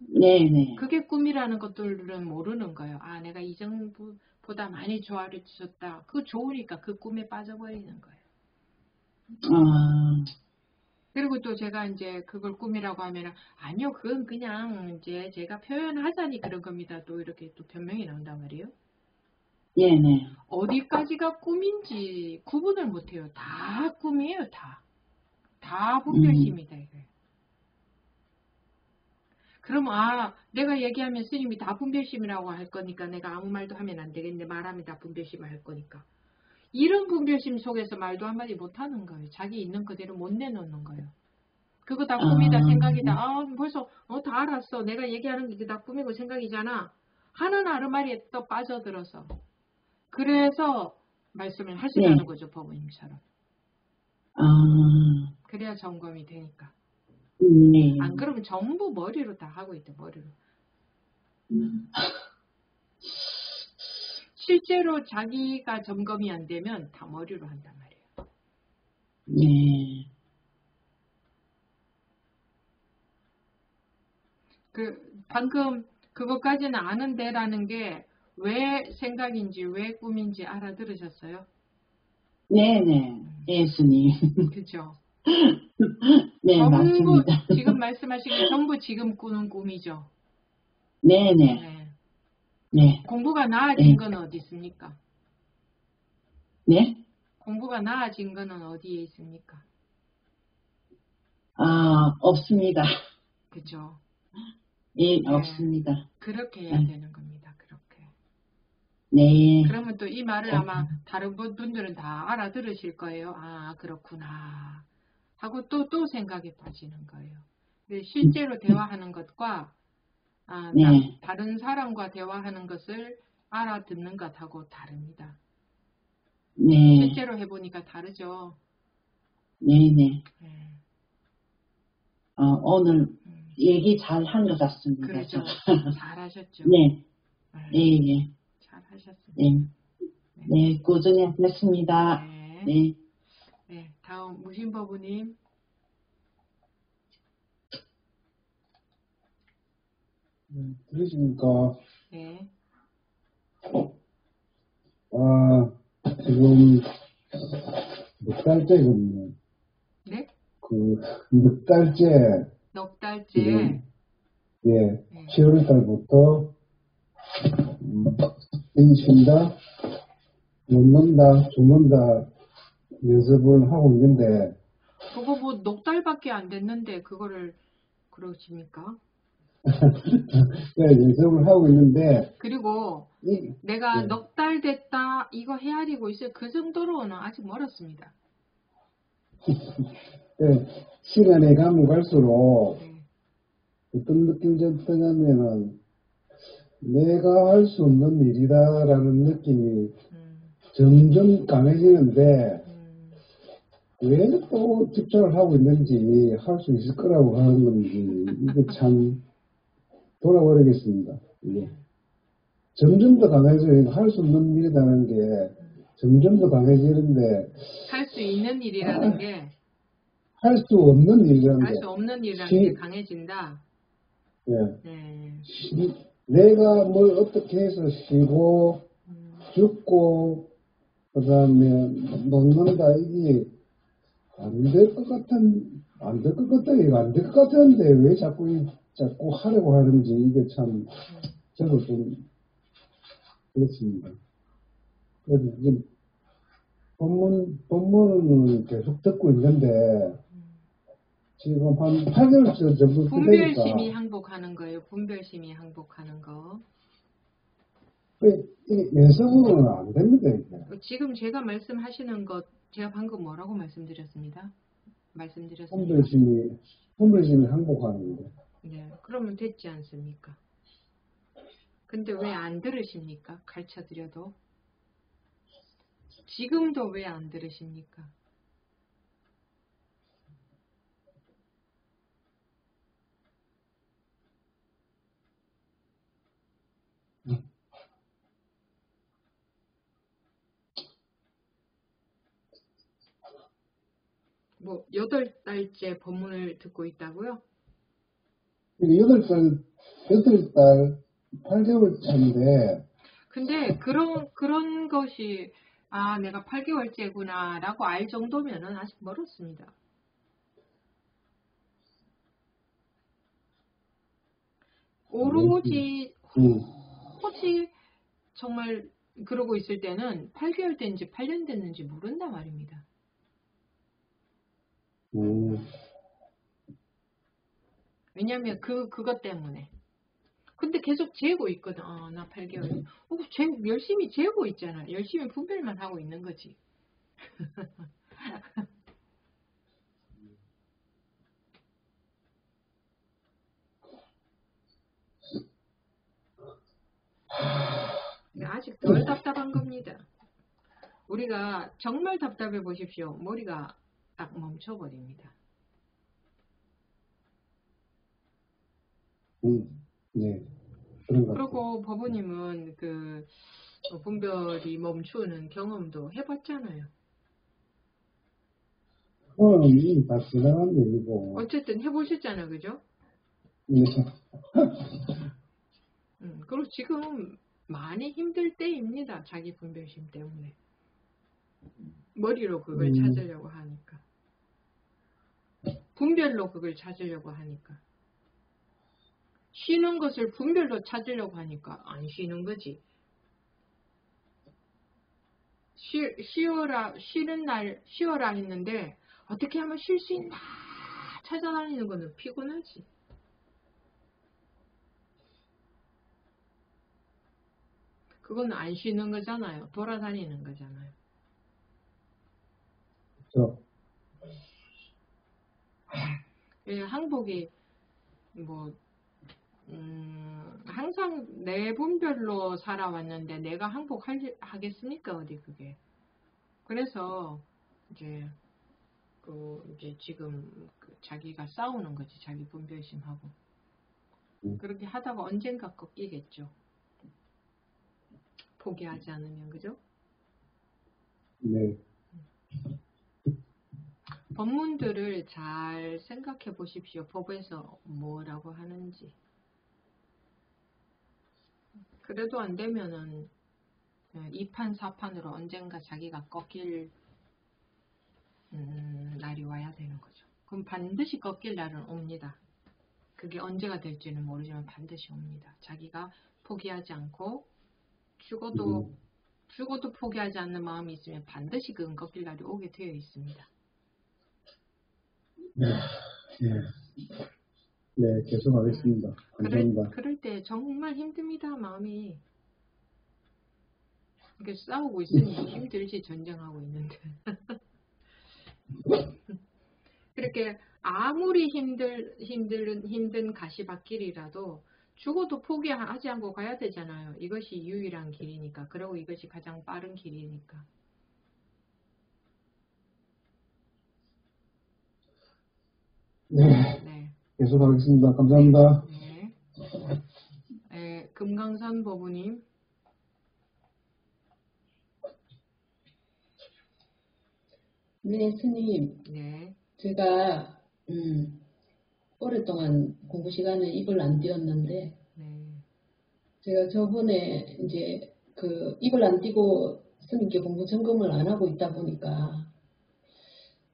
네네. 그게 꿈이라는 것들은 모르는 거예요. 아, 내가 이전보다 많이 좋아졌다. 그거 좋으니까 그 꿈에 빠져버리는 거예요. 아, 그리고 또 제가 이제 그걸 꿈이라고 하면 아니요, 그건 그냥 이제 제가 표현하자니 그런 겁니다. 또 이렇게 또 변명이 나온단 말이에요. 네네. 어디까지가 꿈인지 구분을 못해요. 다 꿈이에요, 다. 다 분별심이다, 이거예요. 그럼, 아, 내가 얘기하면 스님이 다 분별심이라고 할 거니까 내가 아무 말도 하면 안 되겠네. 말하면 다 분별심을 할 거니까. 이런 분별심 속에서 말도 한마디 못 하는 거예요. 자기 있는 그대로 못 내놓는 거예요. 그거 다 꿈이다, 아. 생각이다. 아, 벌써, 어, 다 알았어. 내가 얘기하는 게 다 꿈이고 생각이잖아. 하는 아르마리에 또 빠져들어서. 그래서 말씀을 하시라는 네. 거죠, 법원님처럼. 아, 그래야 점검이 되니까. 네. 안 그러면 전부 머리로 다 하고 있대, 머리로. 음, 실제로 자기가 점검이 안 되면 다 머리로 한단 말이에요. 네. 그, 방금 그것까지는 아는데라는 게 왜 생각인지, 왜 꿈인지 알아들으셨어요? 네네. 예수님. 그죠? [LAUGHS] 네, 전부, 맞습니다. [LAUGHS] 지금 말씀하신 게 전부 지금 꾸는 꿈이죠. 네네. 네. 네. 공부가 나아진 네. 건 어디 있습니까? 네? 공부가 나아진 거는 어디에 있습니까? 아, 없습니다. 그죠? 예, 네. 없습니다. 그렇게 해야 네. 되는 겁니다. 네. 그러면 또 이 말을 아마 다른 분- 분들은 다 알아들으실 거예요. 아, 그렇구나. 하고 또, 또 생각에 빠지는 거예요. 근데 실제로 대화하는 것과, 아, 네. 나- 다른 사람과 대화하는 것을 알아듣는 것하고 다릅니다. 네. 실제로 해보니까 다르죠. 네네. 네. 어, 오늘 음, 얘기 잘 한 것 같습니다. 그러죠. 저. [LAUGHS] 잘하셨죠. 네. 네, 예, 예. 잘 하셨습니다. 네. 네, 꾸준히 하겠습니다. 네. 네. 네, 다음 무신법우님. 네, 들으십니까? 네. 아, 지금 몇 달째거든요. 네? 그, 몇 달째, 넉 달째. 예, 네. 7월 달부터, 음, 쉰다, 놓는다, 죽는다 연습을 하고 있는데, 그거 뭐 넉 달밖에 안 됐는데 그거를 그러십니까? [LAUGHS] 네, 연습을 하고 있는데, 그리고 이, 내가 네. 넉달 됐다 이거 헤아리고 있어요. 그 정도로는 아직 멀었습니다. [LAUGHS] 네, 시간이 가면 갈수록 네. 어떤 느낌이 드냐면은, 내가 할수 없는 일이다라는 느낌이 음, 점점 강해지는데, 음, 왜또 집착을 하고 있는지, 할 수 있을 거라고 하는 건지, 이게 참, 돌아버리겠습니다. 이게. 점점 더 강해져요. 할 수 없는 일이라는 게, 점점 더 강해지는데, 할 수 있는 일이라는 게할 수 없는 일이라는 할 게, 수 없는 일이라는 시- 게 강해진다. 예. 네. 시- 내가 뭘 어떻게 해서 쉬고, 음, 죽고, 그 다음에 놓는다, 이게 안 될 것 같은, 안 될 것 같다, 이거 안 될 것 같았는데 왜 자꾸, 이- 자꾸 하려고 하는지 이게 참, 저도 좀, 그렇습니다. 그래서 지금, 본문, 본문은 계속 듣고 있는데, 지금 한 8개월 정도 분별심이 항복하는 거예요. 분별심이 항복하는 거. 이게 연습으로는 안 됩니다, 이게. 지금 제가 말씀하시는 것 제가 방금 뭐라고 말씀드렸습니다. 말씀드렸습니다. 혼별심이, 혼별심이 항복하는데. 네, 그러면 됐지 않습니까? 근데 왜 안 들으십니까? 가르쳐 드려도. 지금도 왜 안 들으십니까? 뭐 여덟 달째 법문을 듣고 있다고요? 이게 여덟 살, 여덟 달, 8개월 차인데, 근데 그런 그런 것이 아 내가 8개월째구나라고 알 정도면은 아직 멀었습니다. 오로지 음, 오로지 정말 그러고 있을 때는 8개월 됐는지 8년 됐는지 모른단 말입니다. 음, 왜냐면 그 그것 때문에. 근데 계속 재고 있거든. 아, 나 8개월. 어, 재, 열심히 재고 있잖아. 열심히 분별만 하고 있는 거지. 네, [LAUGHS] 아직 덜 답답한 겁니다. 우리가 정말 답답해 보십시오. 머리가 딱 멈춰버립니다. 음, 네. 그리고 법우님은 그 어, 분별이 멈추는 경험도 해봤잖아요. 그거는 이미 다 지나간 얘기고, 어쨌든 해보셨잖아요, 그죠? 네. [LAUGHS] 음, 그리고 지금 많이 힘들 때입니다. 자기 분별심 때문에. 머리로 그걸 음. 찾으려고 하니까. 분별로 그걸 찾으려고 하니까. 쉬는 것을 분별로 찾으려고 하니까 안 쉬는 거지. 쉬, 쉬어라, 쉬는 날, 쉬어라 했는데, 어떻게 하면 쉴 수 있나 찾아다니는 거는 피곤하지. 그건 안 쉬는 거잖아요. 돌아다니는 거잖아요. 저, 예, 항복이 뭐 음, 항상 내 분별로 살아왔는데 내가 항복하겠습니까 어디 그게 그래서 이제 그 이제 지금 그 자기가 싸우는 거지 자기 분별심하고 음. 그렇게 하다가 언젠가 꺾이겠죠 포기하지 않으면 그죠? 네. 법문들을 잘 생각해 보십시오. 법에서 뭐라고 하는지. 그래도 안 되면은 2판, 4판으로 언젠가 자기가 꺾일 음, 날이 와야 되는 거죠. 그럼 반드시 꺾일 날은 옵니다. 그게 언제가 될지는 모르지만 반드시 옵니다. 자기가 포기하지 않고 죽어도 음. 죽어도 포기하지 않는 마음이 있으면 반드시 그건 꺾일 날이 오게 되어 있습니다. 네. 예. 네, 계속하겠습니다. 감사합니다. 그럴, 그럴 때 정말 힘듭니다, 마음이. 이렇게 싸우고 있으니 [LAUGHS] 힘들지, 전쟁하고 있는데. [LAUGHS] 그렇게 아무리 힘들, 힘든, 힘든 가시밭길이라도 죽어도 포기하지 않고 가야 되잖아요. 이것이 유일한 길이니까. 그리고 이것이 가장 빠른 길이니까. 네, 네. 계속 하겠습니다. 감사합니다. 네. 에, 금강산 법우님. 네, 스님. 네. 제가, 음, 오랫동안 공부 시간에 입을 안 띄었는데, 네. 제가 저번에 이제 그 입을 안 띄고 스님께 공부 점검을 안 하고 있다 보니까,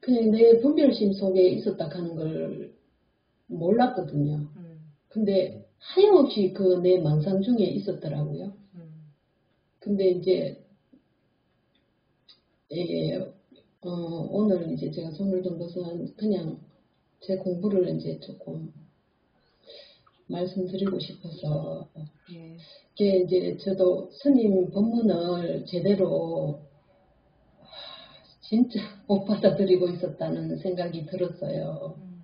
그냥 내 분별심 속에 있었다 하는 걸 몰랐거든요. 음, 근데 하염없이 그 내 망상 중에 있었더라고요. 음, 근데 이제 예, 어, 오늘 이제 제가 손을 든 것은 그냥 제 공부를 이제 조금 말씀드리고 싶어서 예. 이게 이제 저도 스님 법문을 제대로 하, 진짜 못 받아들이고 있었다는 생각이 들었어요. 음,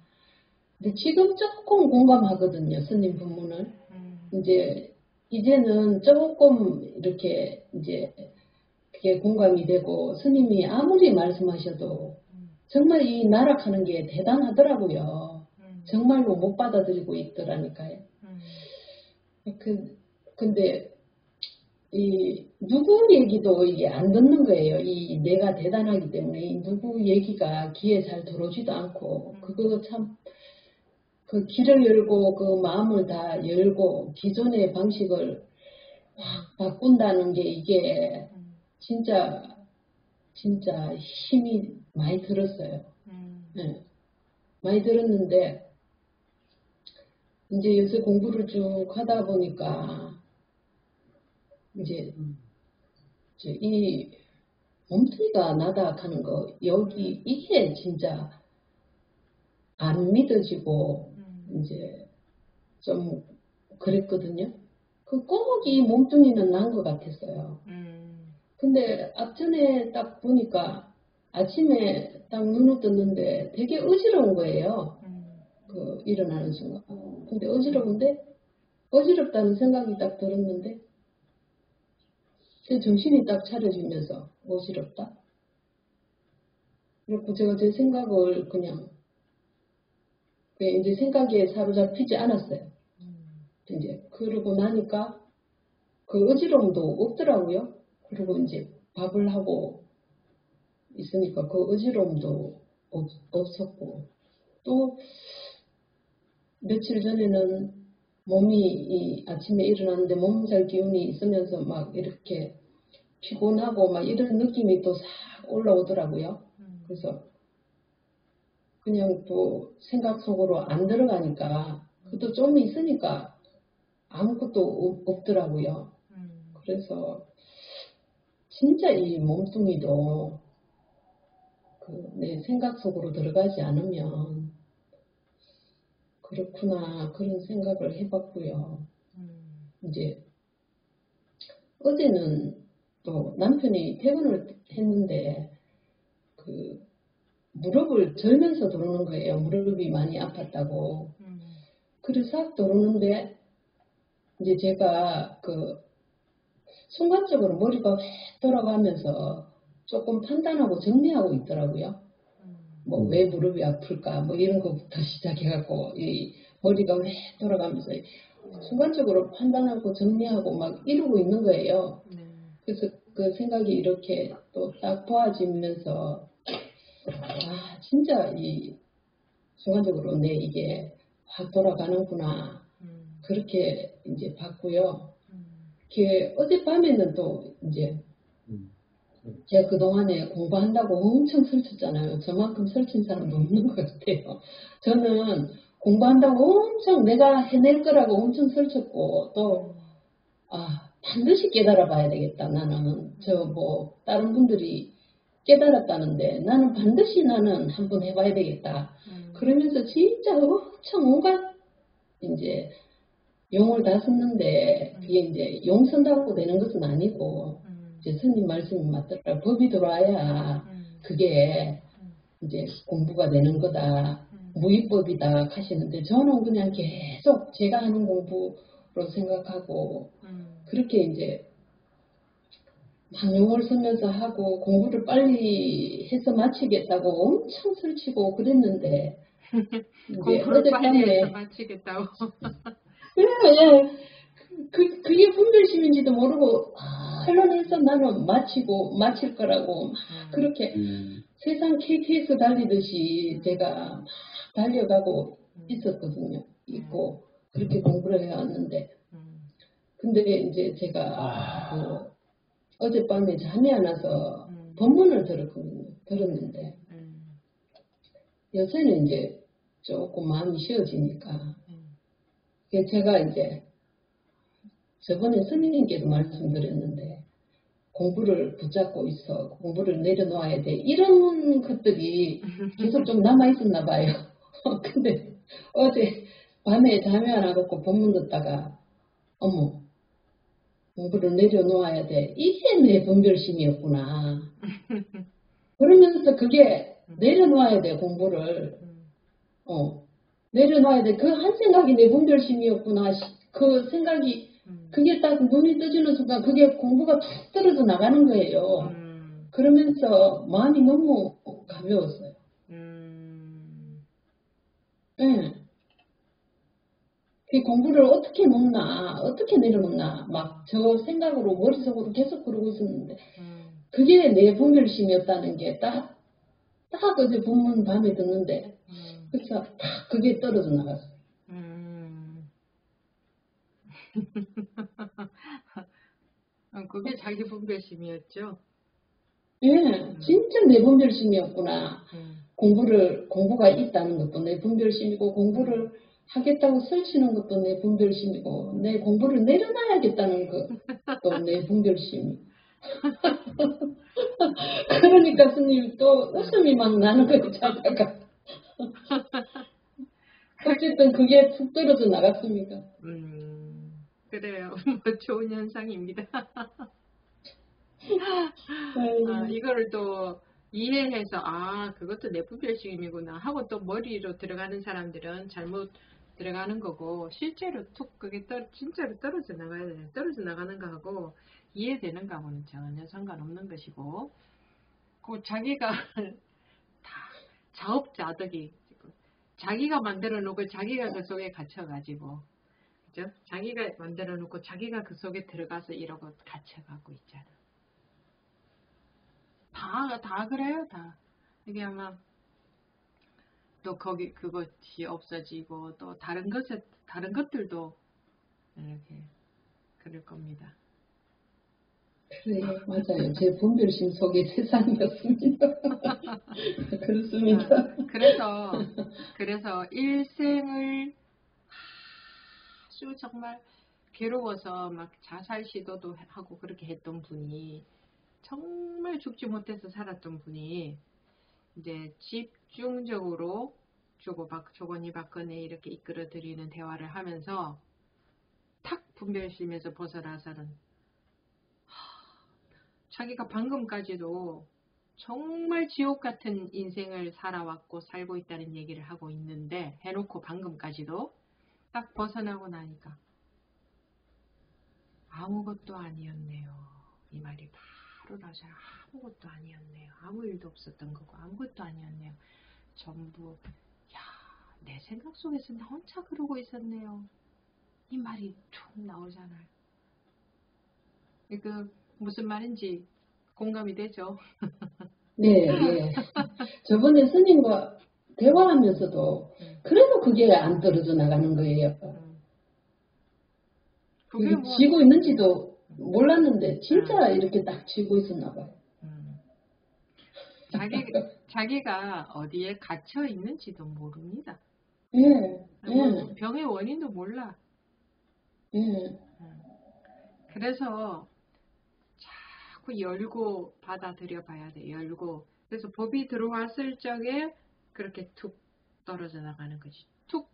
근데 지금 조금 공감하거든요, 스님 법문을. 음, 이제 이제는 조금 이렇게 이제 그게 공감이 되고 스님이 아무리 말씀하셔도 음, 정말 이 나락하는 게 대단하더라고요. 음, 정말로 못 받아들이고 있더라니까요. 음, 그 근데 이 누구 얘기도 이게 안 듣는 거예요. 이 내가 대단하기 때문에 이 누구 얘기가 귀에 잘 들어오지도 않고 그거 참 그 길을 열고 그 마음을 다 열고 기존의 방식을 확 바꾼다는 게 이게 음, 진짜 진짜 힘이 많이 들었어요. 음, 네. 많이 들었는데 이제 요새 공부를 쭉 하다 보니까 이제 이제 이 몸뚱이가 나다 하는 거 여기 이게 진짜 안 믿어지고 음, 이제 좀 그랬거든요. 그꼭이 몸뚱이는 난 것 같았어요. 음, 근데 앞전에 딱 보니까 아침에 딱 눈을 떴는데 되게 어지러운 거예요. 음, 그 일어나는 순간. 근데 어지러운데 어지럽다는 생각이 딱 들었는데 제 정신이 딱 차려지면서 어지럽다. 그리고 제가 제 생각을 그냥 그냥 이제 생각에 사로잡히지 않았어요. 음, 이제 그러고 나니까 그 어지러움도 없더라고요. 그리고 이제 밥을 하고 있으니까 그 어지러움도 없, 없었고 또 며칠 전에는 몸이 이 아침에 일어났는데 몸살 기운이 있으면서 막 이렇게 피곤하고 막 이런 느낌이 또 싹 올라오더라고요. 음, 그래서 그냥 또 생각 속으로 안 들어가니까 그것도 좀 있으니까 아무것도 없- 없더라고요. 음, 그래서 진짜 이 몸뚱이도 그 내 생각 속으로 들어가지 않으면 그렇구나 그런 생각을 해봤고요. 음, 이제 어제는 또 남편이 퇴근을 했는데 그 무릎을 절면서 들어오는 거예요. 무릎이 많이 아팠다고. 음, 그래서 싹 들어오는데 이제 제가 그 순간적으로 머리가 획 돌아가면서 조금 판단하고 정리하고 있더라고요. 음, 뭐왜 무릎이 아플까 뭐 이런 것부터 시작해갖고 이 머리가 왜 돌아가면서 순간적으로 판단하고 정리하고 막 이러고 있는 거예요. 네. 그래서 그 생각이 이렇게 또딱 도와지면서 아 진짜 이 순간적으로 내 이게 확 돌아가는구나 음, 그렇게 이제 봤고요. 음, 이렇게 어젯밤에는 또 이제 음. 제가 그동안에 공부한다고 엄청 설쳤잖아요. 저만큼 설친 사람도 없는 것 같아요. 저는 공부한다고 엄청 내가 해낼 거라고 엄청 설쳤고 또 아, 반드시 깨달아 봐야 되겠다. 나는 저 뭐 다른 분들이 깨달았다는데 나는 반드시 나는 한번 해봐야 되겠다. 음, 그러면서 진짜 엄청 온갖 이제 용을 다 썼는데 그게 이제 용 쓴다고 되는 것은 아니고 음, 스님 말씀이 맞더라. 법이 들어와야 음, 그게 이제 공부가 되는 거다. 음, 무위법이다 하시는데 저는 그냥 계속 제가 하는 공부로 생각하고 음, 그렇게 이제 방용을 쓰면서 하고 공부를 빨리 해서 마치겠다고 엄청 설치고 그랬는데 [LAUGHS] 이제 공부를 빨리 해서 어젯밤에 마치겠다고. 예, 예. 그, 그게 분별심인지도 모르고 흘러내서 나는 마치고 마칠 거라고 막 그렇게 음, 세상 KTX 달리듯이 제가 막 달려가고 있었거든요. 있고 그렇게 공부를 해왔는데. 음, 근데 이제 제가 그 어젯밤에 잠이 안 와서 음, 법문을 들었거든요. 들었는데 음, 요새는 이제 조금 마음이 쉬어지니까 음, 제가 이제 저번에 스님께도 말씀드렸는데 공부를 붙잡고 있어 공부를 내려놓아야 돼 이런 것들이 계속 좀 남아 있었나 봐요. [LAUGHS] 근데 어제 밤에 잠이 안 와갖고 법문 듣다가 어머 공부를 내려놓아야 돼 이게 내 분별심이었구나. [LAUGHS] 그러면서 그게 내려놓아야 돼 공부를 음, 어 내려놔야 돼. 그 한 생각이 내 분별심이었구나. 시- 그 생각이 음, 그게 딱 눈이 떠지는 순간 그게 공부가 툭 떨어져 나가는 거예요. 음, 그러면서 마음이 너무 가벼웠어요. 음, 예. 그 공부를 어떻게 놓나, 어떻게 내려놓나, 막 저 생각으로 머릿속으로 계속 그러고 있었는데, 음, 그게 내 분별심이었다는 게 딱, 딱 어제 본문 밤에 듣는데, 음, 그래서 딱 그게 떨어져 나갔어요. 음. 어, 그게 자기 분별심이었죠. 예, 진짜 내 분별심이었구나. 음, 공부를, 공부가 있다는 것도 내 분별심이고, 공부를 하겠다고 설치는 것도 내 분별심이고, 내 공부를 내려놔야겠다는 것도 내 분별심. [LAUGHS] 그러니까 스님 또 웃음이 막 나는 거예요, 자다가. [LAUGHS] 어쨌든 그게 툭 떨어져 나갔습니다. 음, 그래요. [LAUGHS] 뭐 좋은 현상입니다. 아, 이거를 또 이해해서 아 그것도 내 분별심이구나 하고 또 머리로 들어가는 사람들은 잘못 들어가는 거고 실제로 툭 그게 떨 진짜로 떨어져 나가야 돼 떨어져 나가는 거하고 이해되는 거하고는 전혀 상관없는 것이고 그 자기가 [LAUGHS] 다 자업자득이 자기가 만들어 놓고 자기가 그 속에 갇혀 가지고 그죠 자기가 만들어 놓고 자기가 그 속에 들어가서 이러고 갇혀 가고 있잖아. 다, 다 그래요, 다. 이게 아마, 또 거기, 그것이 없어지고, 또 다른 것에, 다른 것들도, 이렇게, 그럴 겁니다. 그래요, 맞아요. 제 분별심 속의 세상이었습니다. [LAUGHS] 그렇습니다. 아, 그래서, 그래서 일생을 아주 정말 괴로워서 막 자살 시도도 하고 그렇게 했던 분이, 정말 죽지 못해서 살았던 분이, 이제 집중적으로 조고박, 조건이 박근혜 이렇게 이끌어들이는 대화를 하면서 탁 분별심에서 벗어나서는 하, 자기가 방금까지도 정말 지옥 같은 인생을 살아왔고 살고 있다는 얘기를 하고 있는데 해놓고 방금까지도 딱 벗어나고 나니까 아무것도 아니었네요. 이 말이 바로 나서 아무것도 아니었네요. 아무 일도 없었던 거고 아무것도 아니었네요. 전부 야, 내 생각 속에서 나 혼자 그러고 있었네요. 이 말이 툭 나오잖아요. 그 무슨 말인지 공감이 되죠. 네, 네. 저번에 스님과 대화하면서도 음. 그래도 그게 안 떨어져 나가는 거예요. 음. 그게 뭐 쥐고 있는지도 몰랐는데 진짜 이렇게 딱 쥐고 있었나 봐요. 음. 자기 자기가 어디에 갇혀 있는지도 모릅니다. 예, 뭐 예, 병의 원인도 몰라. 예. 그래서 자꾸 열고 받아들여 봐야 돼. 열고. 그래서 법이 들어왔을 적에 그렇게 툭 떨어져 나가는 거지. 툭.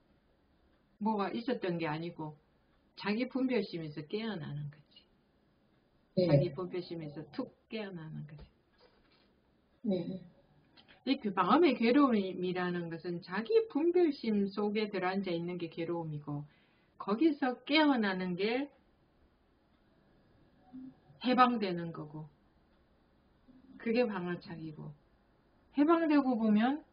뭐가 있었던 게 아니고 자기 분별심에서 깨어나는 거지. 네. 자기 분별심에서 툭 깨어나는 거지. 네. 이그 마음의 괴로움이라는 것은 자기 분별심 속에 들어앉아 있는 게 괴로움이고 거기서 깨어나는 게 해방되는 거고 그게 방아착이고 해방되고 보면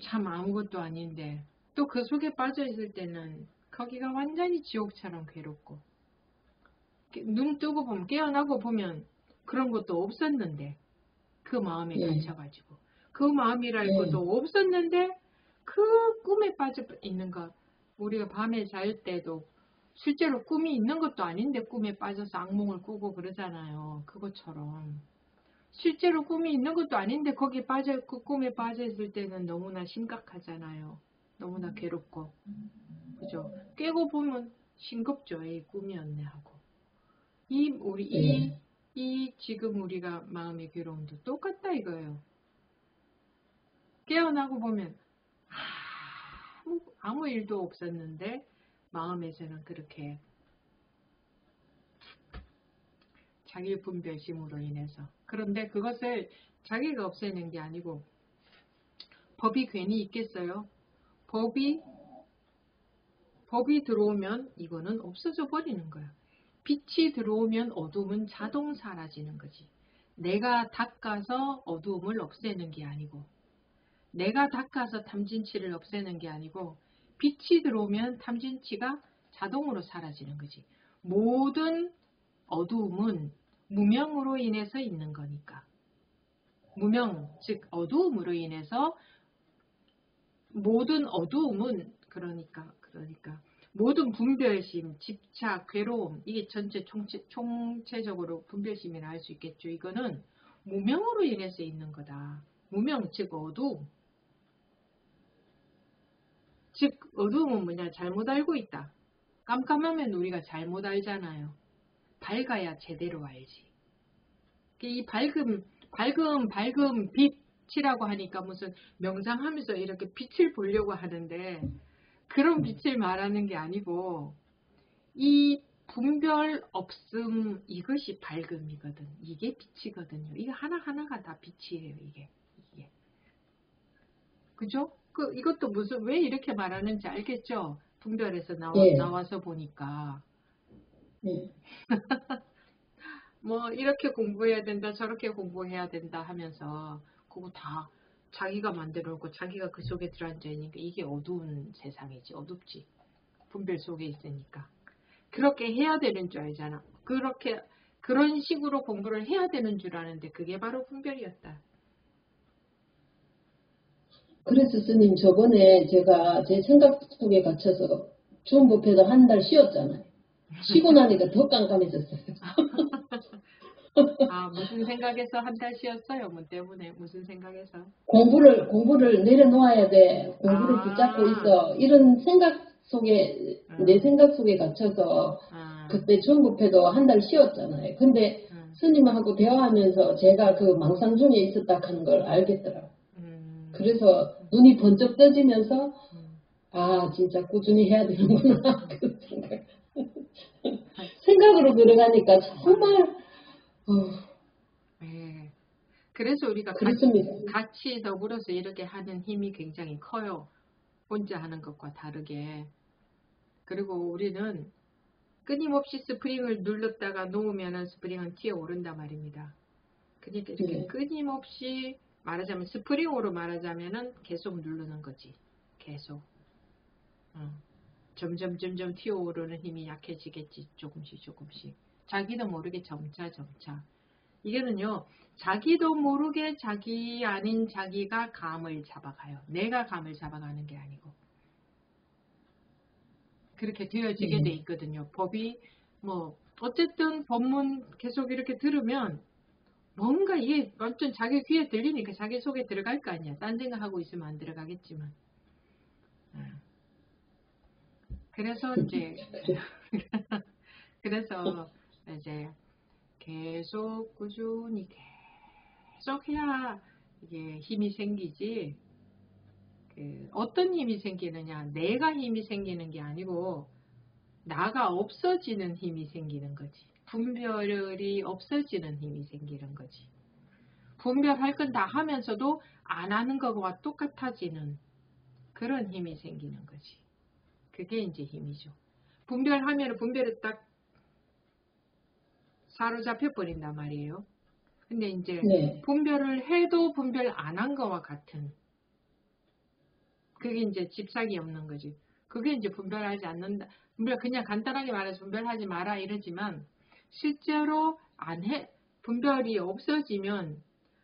참 아무것도 아닌데 또 그 속에 빠져 있을 때는 거기가 완전히 지옥처럼 괴롭고 깨- 눈 뜨고 보면 깨어나고 보면 그런 것도 없었는데 그 마음에 예. 갇혀가지고 그 마음이랄 예. 것도 없었는데 그 꿈에 빠져 있는 것 우리가 밤에 잘 때도 실제로 꿈이 있는 것도 아닌데 꿈에 빠져서 악몽을 꾸고 그러잖아요. 그것처럼 실제로 꿈이 있는 것도 아닌데 거기 빠져 그 꿈에 빠져 있을 때는 너무나 심각하잖아요. 너무나 괴롭고 그죠? 깨고 보면 싱겁죠. 이 꿈이었네 하고 이 우리 이 예. 이 지금 우리가 마음의 괴로움도 똑같다 이거예요. 깨어나고 보면 아무, 아무 일도 없었는데 마음에서는 그렇게 자기 분별심으로 인해서 그런데 그것을 자기가 없애는 게 아니고 법이 괜히 있겠어요. 법이 법이 들어오면 이거는 없어져 버리는 거야. 빛이 들어오면 어둠은 자동 사라지는 거지. 내가 닦아서 어두움을 없애는 게 아니고, 내가 닦아서 탐진치를 없애는 게 아니고, 빛이 들어오면 탐진치가 자동으로 사라지는 거지. 모든 어두움은 무명으로 인해서 있는 거니까. 무명, 즉 어두움으로 인해서 모든 어두움은 그러니까 그러니까 모든 분별심, 집착, 괴로움 이게 전체 총체, 총체적으로 분별심이라 할 수 있겠죠. 이거는 무명으로 인해서 있는 거다. 무명 즉 어두움. 즉 어두움은 뭐냐 잘못 알고 있다. 깜깜하면 우리가 잘못 알잖아요. 밝아야 제대로 알지. 이 밝음, 밝음, 밝음, 빛이라고 하니까 무슨 명상하면서 이렇게 빛을 보려고 하는데 그런 빛을 말하는 게 아니고 이 분별 없음 이것이 밝음이거든. 이게 빛이거든요. 이게 하나하나가 다 빛이에요. 이게. 이게. 그죠? 그 이것도 무슨 왜 이렇게 말하는지 알겠죠? 분별에서 나와, 예. 나와서 보니까 네. [LAUGHS] 뭐 이렇게 공부해야 된다 저렇게 공부해야 된다 하면서 그거 다 자기가 만들어 놓고 자기가 그 속에 들어앉아 있으니까 이게 어두운 세상이지 어둡지 분별 속에 있으니까 그렇게 해야 되는 줄 알잖아 그렇게 그런 식으로 공부를 해야 되는 줄 아는데 그게 바로 분별이었다 그래서 스님 저번에 제가 제 생각 속에 갇혀서 주원법회도 한 달 쉬었잖아요. 쉬고 나니까 더 깜깜해졌어요. [LAUGHS] 아 무슨 생각에서 한 달 쉬었어요 뭐 때문에 무슨 생각에서 공부를 공부를 내려놓아야 돼. 공부를 아. 붙잡고 있어. 이런 생각 속에 음. 내 생각 속에 갇혀서 아, 그때 주원법회도 한 달 쉬었잖아요. 근데 음, 스님하고 대화하면서 제가 그 망상 중에 있었다 하는 걸 알겠더라고요. 음, 그래서 눈이 번쩍 떠지면서 음. 아 진짜 꾸준히 해야 되는구나 [LAUGHS] 그 생각 [LAUGHS] 생각으로 들어가니까 정말 어, 네. 그래서 우리가 같이 그렇습니다. 같이 더불어서 이렇게 하는 힘이 굉장히 커요. 혼자 하는 것과 다르게. 그리고 우리는 끊임없이 스프링을 눌렀다가 놓으면 스프링은 튀어 오른단 말입니다. 그러니까 이렇게 네. 끊임없이 말하자면 스프링으로 말하자면은 계속 누르는 거지. 계속. 어. 점점 점점 튀어오르는 힘이 약해지겠지. 조금씩 조금씩. 자기도 모르게 점차 점차. 이게는요. 자기도 모르게 자기 아닌 자기가 감을 잡아가요. 내가 감을 잡아가는 게 아니고. 그렇게 되어지게 네. 돼 있거든요. 법이 뭐 어쨌든 법문 계속 이렇게 들으면 뭔가 이게 완전 자기 귀에 들리니까 자기 속에 들어갈 거 아니야. 딴 생각하고 있으면 안 들어가겠지만. 음. 그래서 이제 [LAUGHS] 그래서 이제 계속 꾸준히 계속 해야 이게 힘이 생기지. 그 어떤 힘이 생기느냐. 내가 힘이 생기는 게 아니고 나가 없어지는 힘이 생기는 거지. 분별이 없어지는 힘이 생기는 거지. 분별할 건 다 하면서도 안 하는 것과 똑같아지는 그런 힘이 생기는 거지 그게 이제 힘이죠 분별하면 분별을 딱 사로잡혀 버린단 말이에요 근데 이제 네. 분별을 해도 분별 안 한 거와 같은 그게 이제 집착이 없는 거지. 그게 이제 분별하지 않는다. 분별 그냥 간단하게 말해서 분별하지 마라 이러지만 실제로 안 해. 분별이 없어지면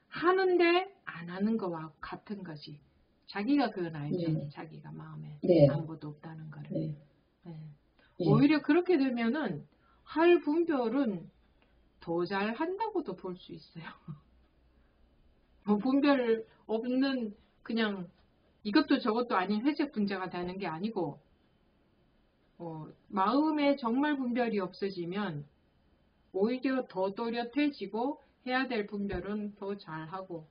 하는데 안 하는 거와 같은 거지. 자기가 그건 알죠. 네. 자기가 마음에 네. 아무것도 없다는 거를. 네. 네. 예. 오히려 그렇게 되면은 할 분별은 더 잘 한다고도 볼 수 있어요. [LAUGHS] 뭐 분별 없는 그냥 이것도 저것도 아닌 회색 분자가 되는 게 아니고 어, 마음에 정말 분별이 없어지면 오히려 더 또렷해지고 해야 될 분별은 더 잘하고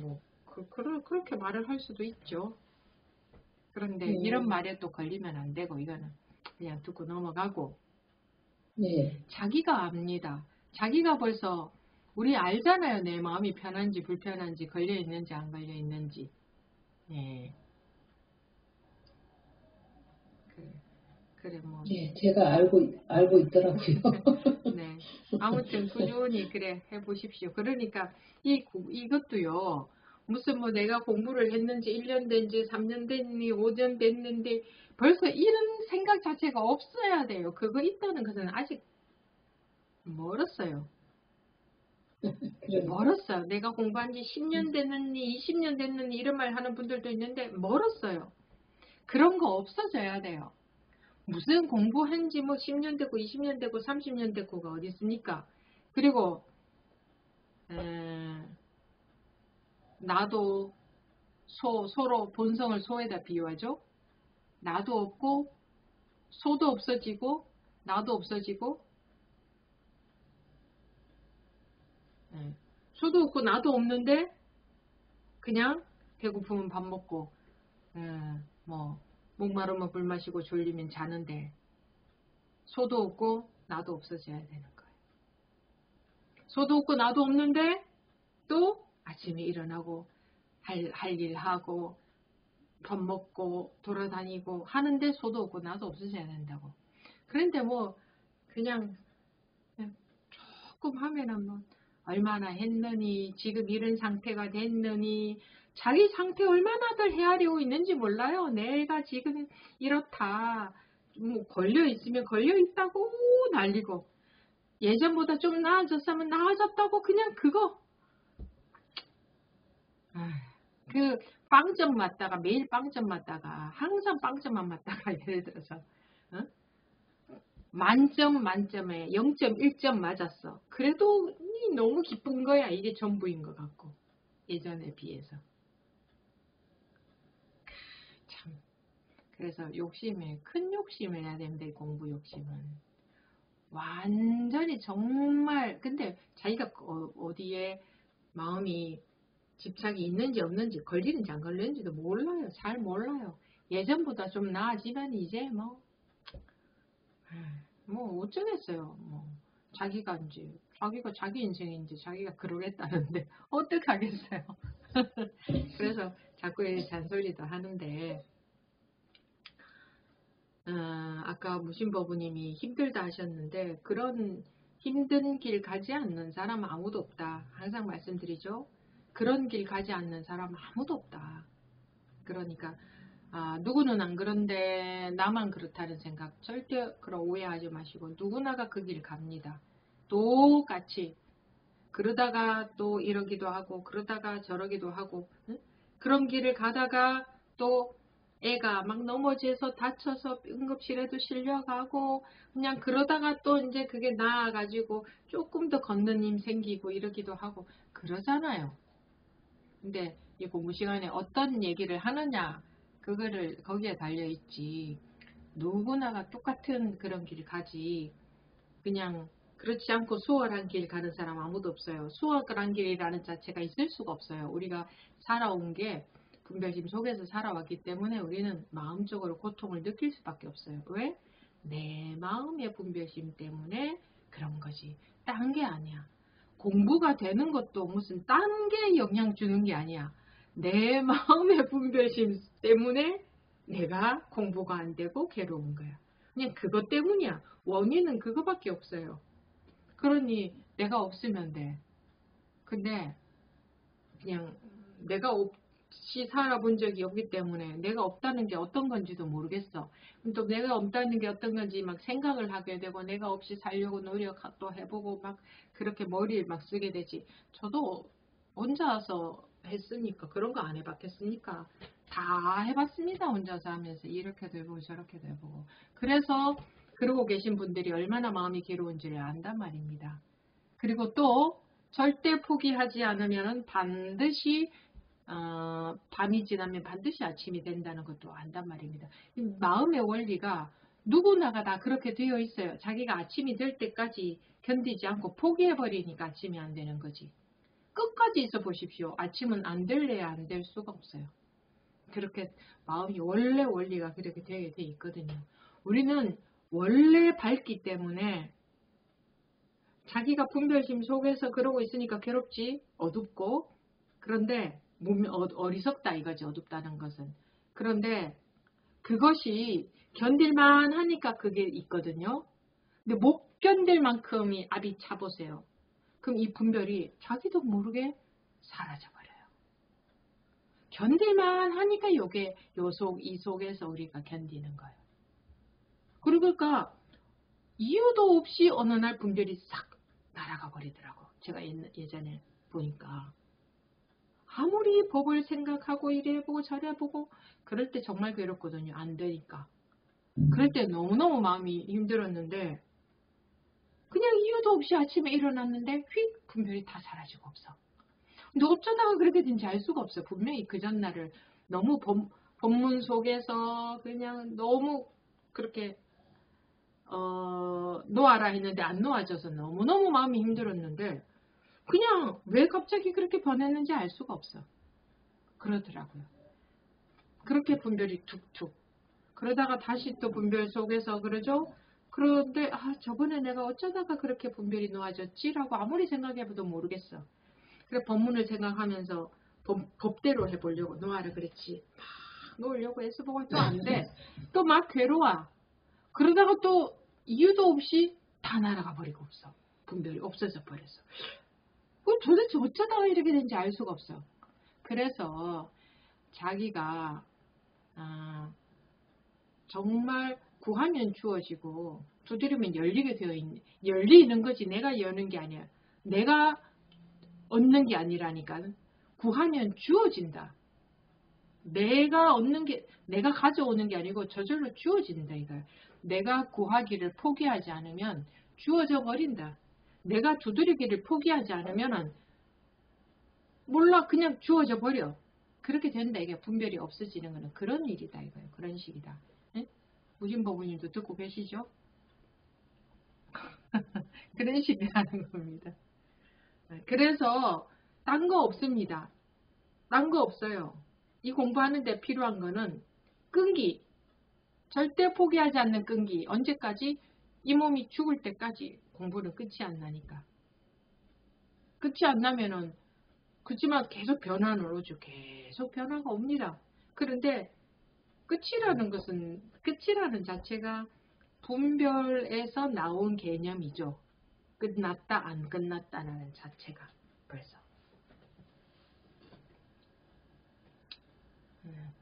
뭐 그, 그, 그렇게 말을 할 수도 있죠. 그런데 음. 이런 말에 또 걸리면 안 되고 이거는 그냥 듣고 넘어가고 네. 자기가 압니다. 자기가 벌써 우리 알잖아요. 내 마음이 편한지 불편한지 걸려 있는지 안 걸려 있는지. 예. 그래, 그래 뭐. 예, 제가 알고 알고 있더라고요. [LAUGHS] 네. 아무튼 꾸준히 그래 해 보십시오. 그러니까 이 구- 이것도요. 무슨 뭐 내가 공부를 했는지 1년 된지 3년 됐니 5년 됐는데 벌써 이런 생각 자체가 없어야 돼요. 그거 있다는 것은 아직 멀었어요. [LAUGHS] 멀었어요. 내가 공부한 지 10년 됐느니 20년 됐느니 이런 말 하는 분들도 있는데 멀었어요. 그런 거 없어져야 돼요. 무슨 공부한 지 뭐 10년 되고 20년 되고 30년 되고가 어디 있습니까? 그리고 에, 나도 소, 서로 본성을 소에다 비유하죠. 나도 없고 소도 없어지고 나도 없어지고 예. 소도 없고 나도 없는데 그냥 배고프면 밥 먹고 예, 뭐 목마르면 물 마시고 졸리면 자는데 소도 없고 나도 없어져야 되는 거예요. 소도 없고 나도 없는데 또 아침에 일어나고 할, 할 일 하고 밥 먹고 돌아다니고 하는데 소도 없고 나도 없어져야 된다고. 그런데 뭐 그냥, 조금 하면은 뭐 얼마나 했느니 지금 이런 상태가 됐느니 자기 상태 얼마나들 헤아리고 있는지 몰라요. 내가 지금 이렇다. 뭐 걸려 있으면 걸려 있다고 난리고 예전보다 좀 나아졌으면 나아졌다고 그냥 그거 아, 그 빵점 맞다가 매일 빵점 맞다가 항상 빵점만 맞다가 [LAUGHS] 예를 들어서 어? 만점 만점에 0.1점 맞았어. 그래도 이 너무 기쁜 거야. 이게 전부인 것 같고 예전에 비해서 참 그래서 욕심에 큰 욕심을 해야. 이 공부 욕심은 완전히 정말 근데 자기가 어- 어디에 마음이 집착이 있는지 없는지 걸리는지 안 걸리는지도 몰라요. 잘 몰라요. 예전보다 좀 나아지면 이제 뭐, 에이, 뭐 어쩌겠어요. 뭐 자기가 이제 자기가 자기 인생인지 자기가 그러겠다는데 [LAUGHS] 어떡하겠어요. [LAUGHS] 그래서 자꾸 이 잔소리도 하는데 어, 아까 무신버부님이 힘들다 하셨는데 그런 힘든 길 가지 않는 사람 아무도 없다. 항상 말씀드리죠. 그런 길 가지 않는 사람 아무도 없다. 그러니까 아, 누구는 안 그런데 나만 그렇다는 생각 절대 그런 오해하지 마시고 누구나가 그 길 갑니다. 똑같이 그러다가 또 이러기도 하고 그러다가 저러기도 하고 응? 그런 길을 가다가 또 애가 막 넘어져서 다쳐서 응급실에도 실려가고 그냥 그러다가 또 이제 그게 나아가지고 조금 더 걷는 힘 생기고 이러기도 하고 그러잖아요. 근데 이 공부 시간에 어떤 얘기를 하느냐 그거를 거기에 달려 있지 누구나가 똑같은 그런 길 가지 그냥 그렇지 않고 수월한 길 가는 사람 아무도 없어요. 수월한 길이라는 자체가 있을 수가 없어요. 우리가 살아온 게 분별심 속에서 살아왔기 때문에 우리는 마음적으로 고통을 느낄 수밖에 없어요. 왜? 내 마음의 분별심 때문에 그런 거지. 딴 게 아니야. 공부가 되는 것도 무슨 딴 게 영향 주는 게 아니야. 내 [LAUGHS] 마음의 분별심 때문에 내가 공부가 안 되고 괴로운 거야. 그냥 그것 때문이야. 원인은 그거밖에 없어요. 그러니 내가 없으면 돼. 근데 그냥 내가 없 이 살아본 적이 없기 때문에 내가 없다는 게 어떤 건지도 모르겠어. 또 내가 없다는 게 어떤 건지 막 생각을 하게 되고 내가 없이 살려고 노력도 해보고 막 그렇게 머리를 막 쓰게 되지. 저도 혼자서 했으니까 그런 거 안 해봤겠습니까? 다 해봤습니다. 혼자서 하면서 이렇게도 해보고 저렇게도 해보고. 그래서 그러고 계신 분들이 얼마나 마음이 괴로운지를 안단 말입니다. 그리고 또 절대 포기하지 않으면 반드시 어, 밤이 지나면 반드시 아침이 된다는 것도 안단 말입니다. 마음의 원리가 누구나가 다 그렇게 되어 있어요. 자기가 아침이 될 때까지 견디지 않고 포기해버리니까 아침이 안 되는 거지. 끝까지 있어 보십시오. 아침은 안 될래야 안 될 수가 없어요. 그렇게 마음이 원래 원리가 그렇게 되어 돼 있거든요. 우리는 원래 밝기 때문에 자기가 분별심 속에서 그러고 있으니까 괴롭지 어둡고 그런데 어, 어리석다 이거지 어둡다는 것은. 그런데 그것이 견딜만 하니까 그게 있거든요. 근데 못 견딜 만큼이 압이 차보세요. 그럼 이 분별이 자기도 모르게 사라져버려요. 견딜만 하니까 요게 요 속 이 속에서 우리가 견디는 거예요. 그러니까 이유도 없이 어느 날 분별이 싹 날아가 버리더라고. 제가 예전에 보니까. 아무리 법을 생각하고 이래보고 저래보고 그럴 때 정말 괴롭거든요. 안 되니까. 그럴 때 너무너무 마음이 힘들었는데 그냥 이유도 없이 아침에 일어났는데 휙 분별이 다 사라지고 없어. 근데 어쩌다가 그렇게 된지 알 수가 없어. 분명히 그 전날을 너무 법, 법문 속에서 그냥 너무 그렇게 어, 놓아라 했는데 안 놓아져서 너무너무 마음이 힘들었는데 그냥 왜 갑자기 그렇게 변했는지 알 수가 없어. 그러더라고요. 그렇게 분별이 툭툭. 그러다가 다시 또 분별 속에서 그러죠. 그런데 아 저번에 내가 어쩌다가 그렇게 분별이 놓아졌지라고 아무리 생각해봐도 모르겠어. 그래 법문을 생각하면서 법, 법대로 해보려고 놓아라 그랬지. 막 놓으려고 애써보고 또 안 돼. 또 막 괴로워. 그러다가 또 이유도 없이 다 날아가 버리고 없어. 분별이 없어져 버렸어. 그 도대체 어쩌다가 이렇게 된지 알 수가 없어. 그래서 자기가 아, 정말 구하면 주어지고 두드리면 열리게 되어 있는 열리는 거지 내가 여는 게 아니야. 내가 얻는 게 아니라니까. 구하면 주어진다. 내가 얻는 게 내가 가져오는 게 아니고 저절로 주어진다 이거야. 내가 구하기를 포기하지 않으면 주어져 버린다. 내가 두드리기를 포기하지 않으면 몰라 그냥 주어져 버려. 그렇게 된다. 이게 분별이 없어지는 거는 그런 일이다 이거예요. 그런 식이다. 네? 무진법부님도 듣고 계시죠? [LAUGHS] 그런 식이라는 겁니다. 그래서 딴 거 없습니다. 딴 거 없어요. 이 공부하는데 필요한 거는 끈기, 절대 포기하지 않는 끈기. 언제까지? 이 몸이 죽을 때까지 공부는 끝이 안 나니까. 끝이 안 나면은 그렇지만 계속 변화는 오죠. 계속 변화가 옵니다. 그런데 끝이라는 것은 끝이라는 자체가 분별에서 나온 개념이죠. 끝났다 안 끝났다라는 자체가 벌써. 음,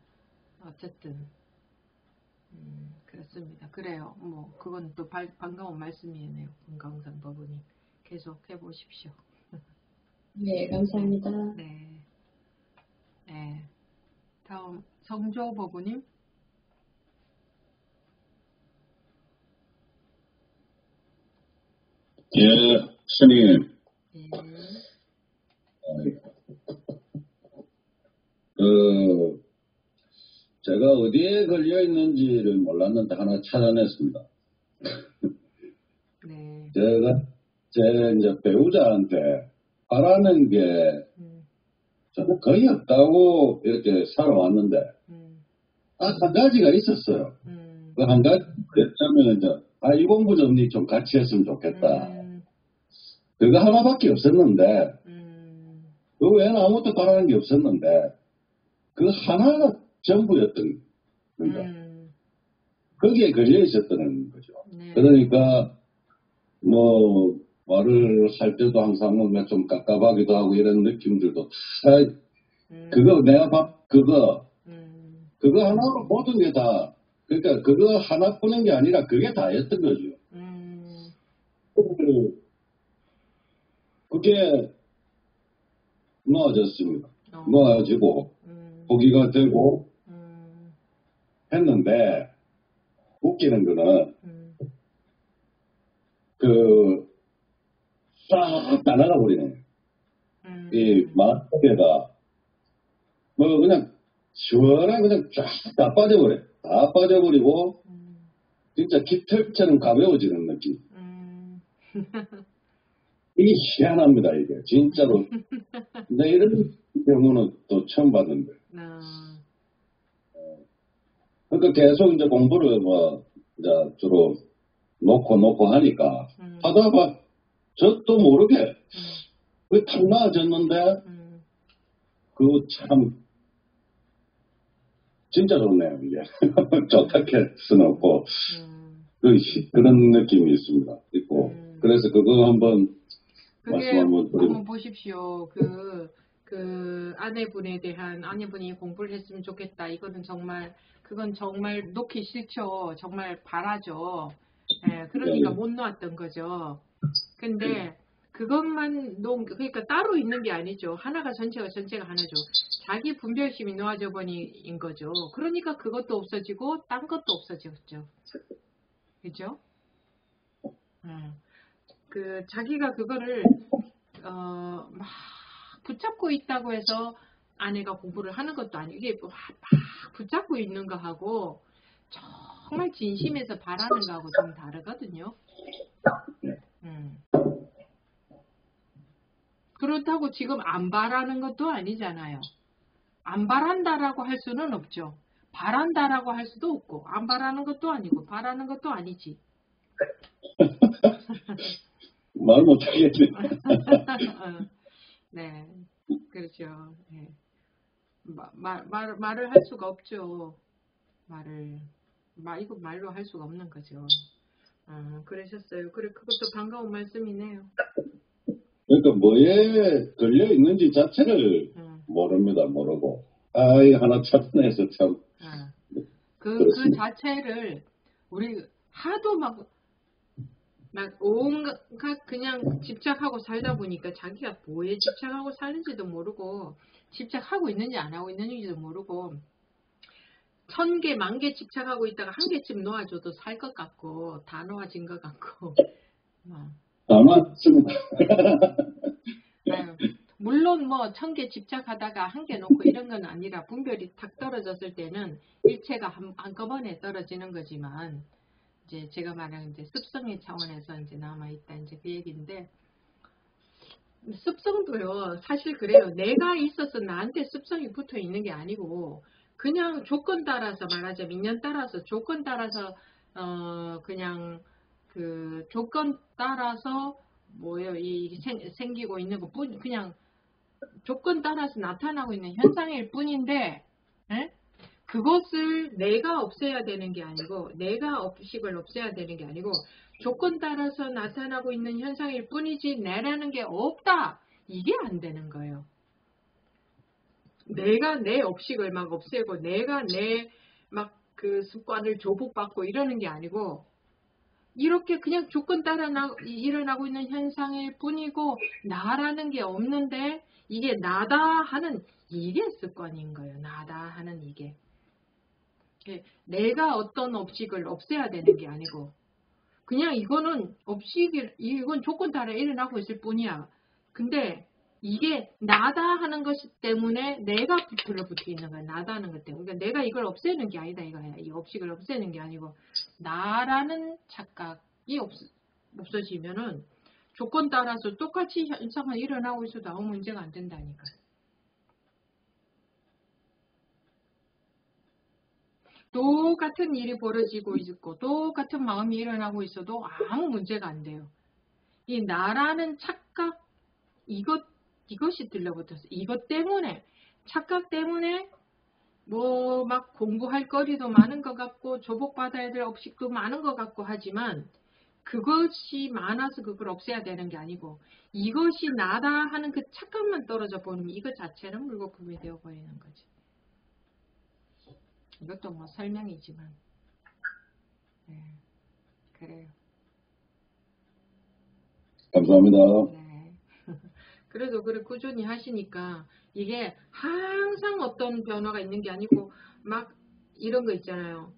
어쨌든 음, 그렇습니다. 그래요. 뭐 그건 또 발, 반가운 말씀이네요. 금강산 법원님 계속 해보십시오. [LAUGHS] 네, 감사합니다. 네. 네. 다음 성조 법원님. 예, 스님. 네. 그 제가 어디에 걸려 있는지를 몰랐는데 하나 찾아냈습니다. [LAUGHS] 네. 제가 제 이제 배우자한테 바라는 게 음, 저는 거의 없다고 이렇게 살아왔는데, 음, 딱한 가지가 있었어요. 음, 그한 가지, 그랬자면 이제, 아, 이 공부 정리 좀 같이 했으면 좋겠다. 음, 그거 하나밖에 없었는데, 음, 그 외에는 아무것도 바라는 게 없었는데, 그 하나가 전부였던, 그러니까, 음, 거기에 걸려 있었다는 거죠. 네. 그러니까, 뭐, 말을 할 때도 항상 뭐좀 깝깝하기도 하고 이런 느낌들도. 다, 음, 그거 내가 봐, 그거, 음, 그거 하나로 모든 게 다, 그러니까 그거 하나뿐인 게 아니라 그게 다였던 거죠. 음, 그- 그게 놓아졌습니다. 어, 놓아지고, 음, 포기가 되고 음, 했는데, 웃기는 거는, 음, 그, 싹다 나가버리네. 음, 이 맛개가, 뭐, 그냥, 시원하게 그냥 쫙 다 빠져버려. 다 빠져버리고, 음, 진짜 깃털처럼 가벼워지는 느낌. 음, 이게 희한합니다, 이게. 진짜로. [LAUGHS] 근데 이런 경우는 또 처음 봤는데. 아, 그러니까 계속 이제 공부를 뭐, 이제 주로 놓고 놓고 하니까, 음, 하다 봐, 저도 모르게, 음, 그탁 나아졌는데, 음, 그거 참, 진짜 좋네요, 이게. [LAUGHS] 좋다 할 수는 없고, 음. 그, 시- 그런 느낌이 있습니다. 있고. 음. 그래서 그거 한번, 말씀 한번 드리고. 한번 보십시오. 그, 그 아내분에 대한 아내분이 공부를 했으면 좋겠다. 이거는 정말 그건 정말 놓기 싫죠. 정말 바라죠. 예, 그러니까 네. 못 놓았던 거죠. 근데 그것만 놓은 게- 그러니까 따로 있는 게 아니죠. 하나가 전체가 전체가 하나죠. 자기 분별심이 놓아져 버린 거죠. 그러니까 그것도 없어지고 딴 것도 없어졌죠. 그죠? 음. 그 자기가 그거를 어, 막 붙잡고 있다고 해서 아내가 공부를 하는 것도 아니고 이게 막, 막 붙잡고 있는 거하고 정말 진심에서 바라는 거하고 좀 다르거든요. 음. 그렇다고 지금 안 바라는 것도 아니잖아요. 안 바란다라고 할 수는 없죠. 바란다라고 할 수도 없고 안 바라는 것도 아니고 바라는 것도 아니지. [LAUGHS] 말 못하겠네. [LAUGHS] 어, 네, 그렇죠. 네. 마- 말, 말, 말을 할 수가 없죠. 말을. 말, 이거 말로 할 수가 없는 거죠. 어, 그러셨어요. 그래, 그것도 반가운 말씀이네요. 그러니까 뭐에 걸려 있는지 자체를 음, 모릅니다, 모르고. 아, 이 하나 찾아내서 참, 어. 그, 그 그렇습니다. 자체를 우리 하도 막, 막 온갖 그냥 집착하고 살다 보니까 자기가 뭐에 집착하고 사는지도 모르고 집착하고 있는지 안 하고 있는지도 모르고 천 개, 만 개 집착하고 있다가 한 개쯤 놓아줘도 살 것 같고 다 놓아진 것 같고 뭐. 아유, 물론 뭐 천 개 집착하다가 한 개 놓고 이런 건 아니라 분별이 탁 떨어졌을 때는 일체가 한, 한꺼번에 떨어지는 거지만 이제 제가 말하는 이제 습성의 차원에서 이제 남아있다 이제 그 얘기인데 습성도요 사실 그래요 내가 있어서 나한테 습성이 붙어 있는 게 아니고 그냥 조건 따라서 말하자면 인연 따라서 조건 따라서 어 그냥 그 조건 따라서 뭐예요 이 생, 생기고 있는 것뿐 그냥 조건 따라서 나타나고 있는 현상일 뿐인데 에? 그것을 내가 없애야 되는 게 아니고 내가 업식을 없애야 되는 게 아니고 조건 따라서 나타나고 있는 현상일 뿐이지 내라는 게 없다 이게 안 되는 거예요. 내가 내 업식을 막 없애고 내가 내 막 그 습관을 조복받고 이러는 게 아니고 이렇게 그냥 조건 따라 나, 일어나고 있는 현상일 뿐이고 나라는 게 없는데 이게 나다 하는 이게 습관인 거예요. 나다 하는 이게. 예, 내가 어떤 업식을 없애야 되는 게 아니고 그냥 이거는 업식이 이건 조건 따라 일어나고 있을 뿐이야. 근데 이게 나다 하는 것 때문에 내가 들러붙어 있는 거야. 나다 하는 것 때문에. 그러니까 내가 이걸 없애는 게 아니다 이거야. 이 업식을 없애는 게 아니고 나라는 착각이 없, 없어지면은 조건 따라서 똑같이 현상은 일어나고 있어도 아무 문제가 안 된다니까. 똑같은 일이 벌어지고 있고 똑같은 마음이 일어나고 있어도 아무 문제가 안 돼요. 이 나라는 착각 이것 이것이 들려붙었어. 이것 때문에 착각 때문에 뭐 막 공부할 거리도 많은 것 같고 조복받아야 될 업식도 많은 것 같고 하지만 그것이 많아서 그걸 없애야 되는 게 아니고 이것이 나다 하는 그 착각만 떨어져 버리면 이것 자체는 물거품이 되어 버리는 거지. 이것도 뭐 설명이지만 네, 그래요. 감사합니다. 네. [LAUGHS] 그래도 그래 꾸준히 하시니까 이게 항상 어떤 변화가 있는 게 아니고 막 이런 거 있잖아요.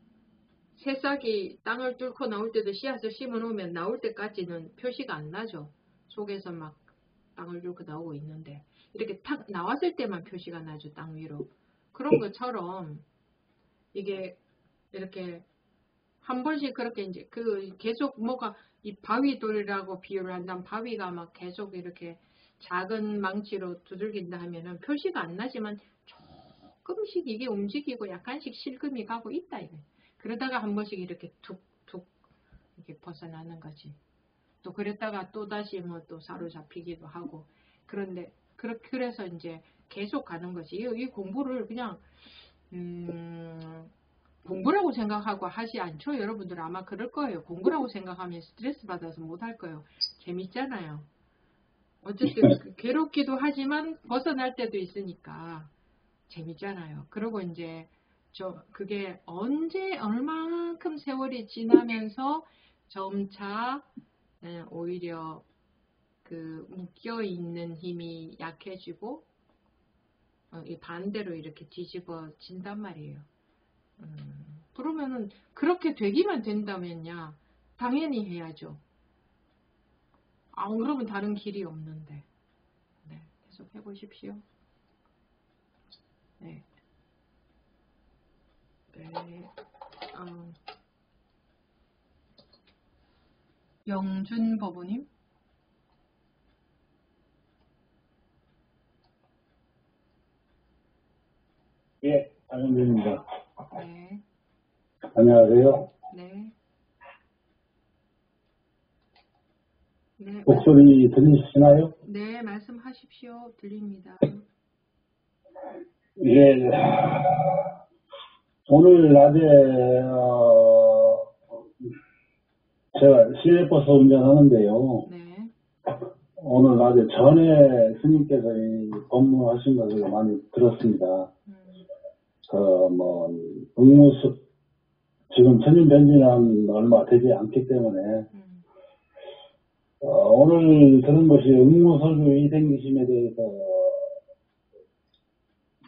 새싹이 땅을 뚫고 나올 때도 씨앗을 심어 놓으면 나올 때까지는 표시가 안 나죠. 속에서 막 땅을 뚫고 나오고 있는데 이렇게 탁 나왔을 때만 표시가 나죠. 땅 위로. 그런 것처럼 이게 이렇게 한 번씩 그렇게 이제 그 계속 뭐가 이 바위 돌이라고 비유를 한다면 바위가 막 계속 이렇게 작은 망치로 두들긴다 하면은 표시가 안 나지만 조금씩 이게 움직이고 약간씩 실금이 가고 있다 이거. 그러다가 한 번씩 이렇게 툭툭 이렇게 벗어나는 거지. 또 그랬다가 또 다시 뭐 또 사로잡히기도 하고 그런데 그렇게 그래서 이제 계속 가는 거지. 이, 이 공부를 그냥 음, 공부라고 생각하고 하지 않죠. 여러분들 아마 그럴 거예요. 공부라고 생각하면 스트레스 받아서 못 할 거예요. 재밌잖아요. 어쨌든 그 괴롭기도 하지만 벗어날 때도 있으니까 재밌잖아요. 그리고 이제 저 그게 언제 얼마만큼 세월이 지나면서 점차 예, 오히려 그 묶여 있는 힘이 약해지고 어, 이 반대로 이렇게 뒤집어진단 말이에요. 음, 그러면은 그렇게 되기만 된다면야 당연히 해야죠. 안 그러면 다른 길이 없는데. 네, 계속 해보십시오. 네. 네. 어. 영준 법우님? 예, 안영준입니다. 네. 안녕하세요. 네. 네, 말, 목소리 들리시나요? 네, 말씀하십시오. 들립니다. 예, 오늘 낮에, 어, 제가 시내버스 운전하는데요. 네. 오늘 낮에 전에 스님께서 이 법문하신 것을 많이 들었습니다. 음, 그, 뭐, 응무습, 지금 천년 변진한 얼마 되지 않기 때문에, 음, 어, 오늘 들은 것이 응무소주 이생기심에 대해서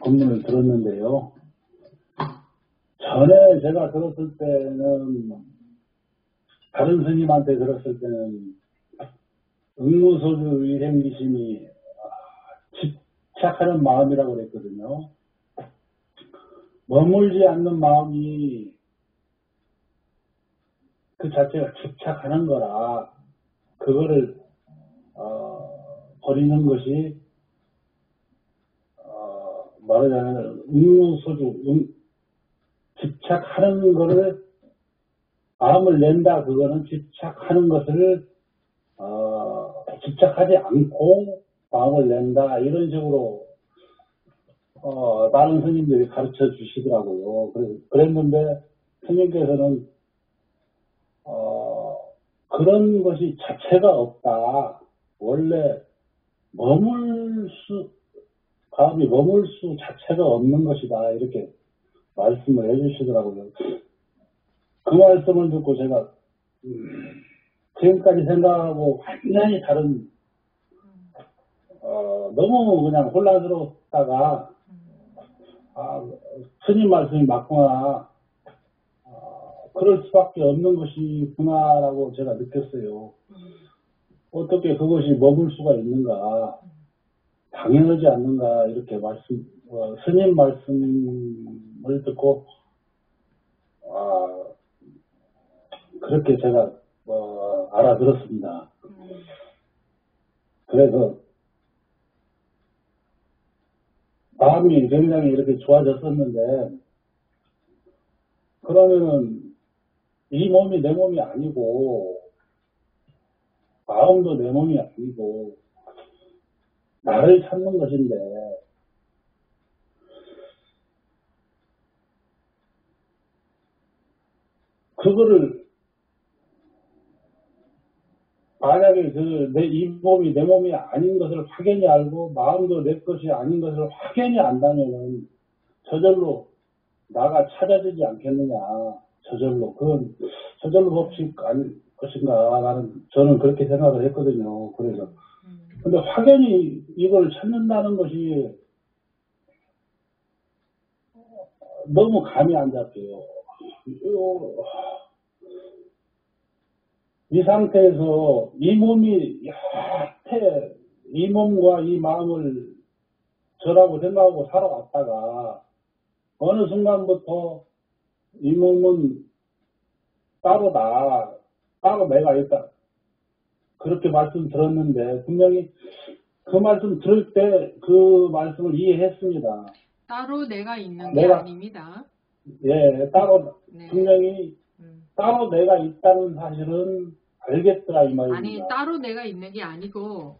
법문을 들었는데요. 전에 제가 들었을 때는, 다른 스님한테 들었을 때는, 응무소주 이생기심이 집착하는 마음이라고 그랬거든요. 머물지 않는 마음이 그 자체가 집착하는 거라 그거를 어, 버리는 것이 어, 말하자면 응무소주 응, 집착하는 거를 마음을 낸다. 그거는 집착하는 것을 어, 집착하지 않고 마음을 낸다. 이런 식으로 어, 다른 스님들이 가르쳐 주시더라고요. 그랬는데 스님께서는 어, 그런 것이 자체가 없다. 원래 머물 수 마음이 머물 수 자체가 없는 것이다. 이렇게 말씀을 해주시더라고요. 그 말씀을 듣고 제가 음, 지금까지 생각하고 완전히 다른 어, 너무 그냥 혼란스럽다가 아, 스님 말씀이 맞구나. 어, 그럴 수밖에 없는 것이구나라고 제가 느꼈어요. 어떻게 그것이 머물 수가 있는가. 당연하지 않는가. 이렇게 말씀, 어, 스님 말씀을 듣고, 아, 그렇게 제가, 어, 알아들었습니다. 음, 그래서 마음이 굉장히 이렇게 좋아졌었는데 그러면은 이 몸이 내 몸이 아니고 마음도 내 몸이 아니고 나를 찾는 것인데 그거를 만약에 그 내 이 몸이 내 몸이 아닌 것을 확연히 알고 마음도 내 것이 아닌 것을 확연히 안다면은 저절로 나가 찾아지지 않겠느냐 저절로 그건 저절로 법칙 아닐 것인가 라는 저는 그렇게 생각을 했거든요. 그래서 음. 근데 확연히 이걸 찾는다는 것이 너무 감이 안 잡혀요. 어, 이 상태에서 이 몸이 여태 이 몸과 이 마음을 저라고 생각하고 살아왔다가 어느 순간부터 이 몸은 따로다, 따로 내가 있다. 그렇게 말씀 들었는데 분명히 그 말씀 들을 때 그 말씀을 이해했습니다. 따로 내가 있는 게 내가- 아닙니다. 예, 따로 네. 분명히 음. 따로 내가 있다는 사실은 알겠더라 이 말입니다. 아니 따로 내가 있는 게 아니고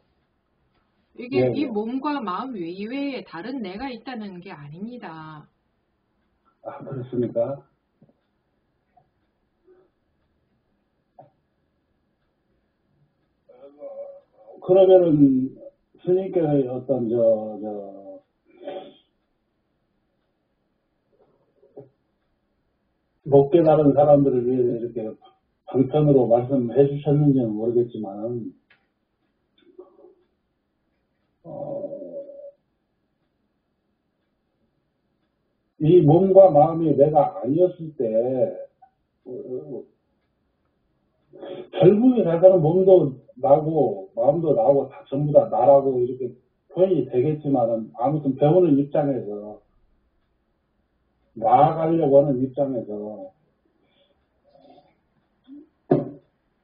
이게 네, 이 네. 몸과 마음 이외에 다른 내가 있다는 게 아닙니다. 아, 그렇습니까? 그러면은 스님께서의 어떤 저, 저, 못 깨달은 사람들을 위해 이렇게 방편으로 말씀해 주셨는지는 모르겠지만, 어, 이 몸과 마음이 내가 아니었을 때, 어, 결국에 가서는 몸도 나고, 마음도 나고, 다 전부 다 나라고 이렇게 표현이 되겠지만은, 아무튼 배우는 입장에서, 나아가려고 하는 입장에서,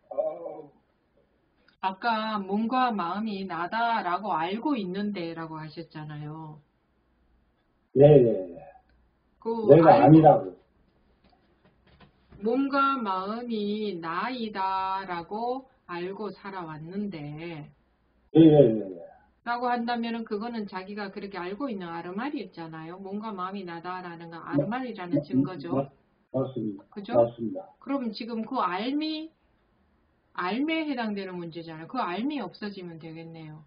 어, 아까 몸과 마음이 나다라고 알고 있는데라고 하셨잖아요. 예, 예, 예. 그 내가 알고- 아니라고. 몸과 마음이 나이다라고 알고 살아왔는데 예, 예, 예. 예. 라고 한다면은 그거는 자기가 그렇게 알고 있는 아르말이었잖아요. 몸과 마음이 나다라는 건 아르말이라는 증거죠. 맞- 맞습니다. 그죠? 맞습니다. 그럼 지금 그 알미 알매에 해당되는 문제잖아요. 그 알미 없어지면 되겠네요.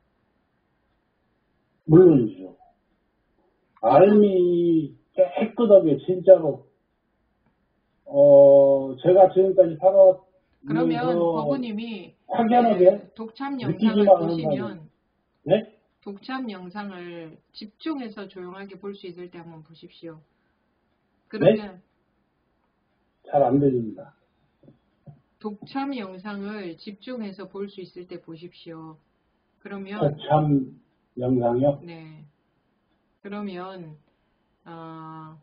물론이죠. 알미 깨끗하게 진짜로 어 제가 지금까지 살아왔 그러면 그 법우님이 확연하게 네, 독참 영상을 보시면 네? 독참 영상을 집중해서 조용하게 볼 수 있을 때 한번 보십시오. 그러면 잘안 들립니다. 독참 영상을 집중해서 볼 수 있을 때 보십시오. 그러면 독참 영상이요? 네. 그러면 어,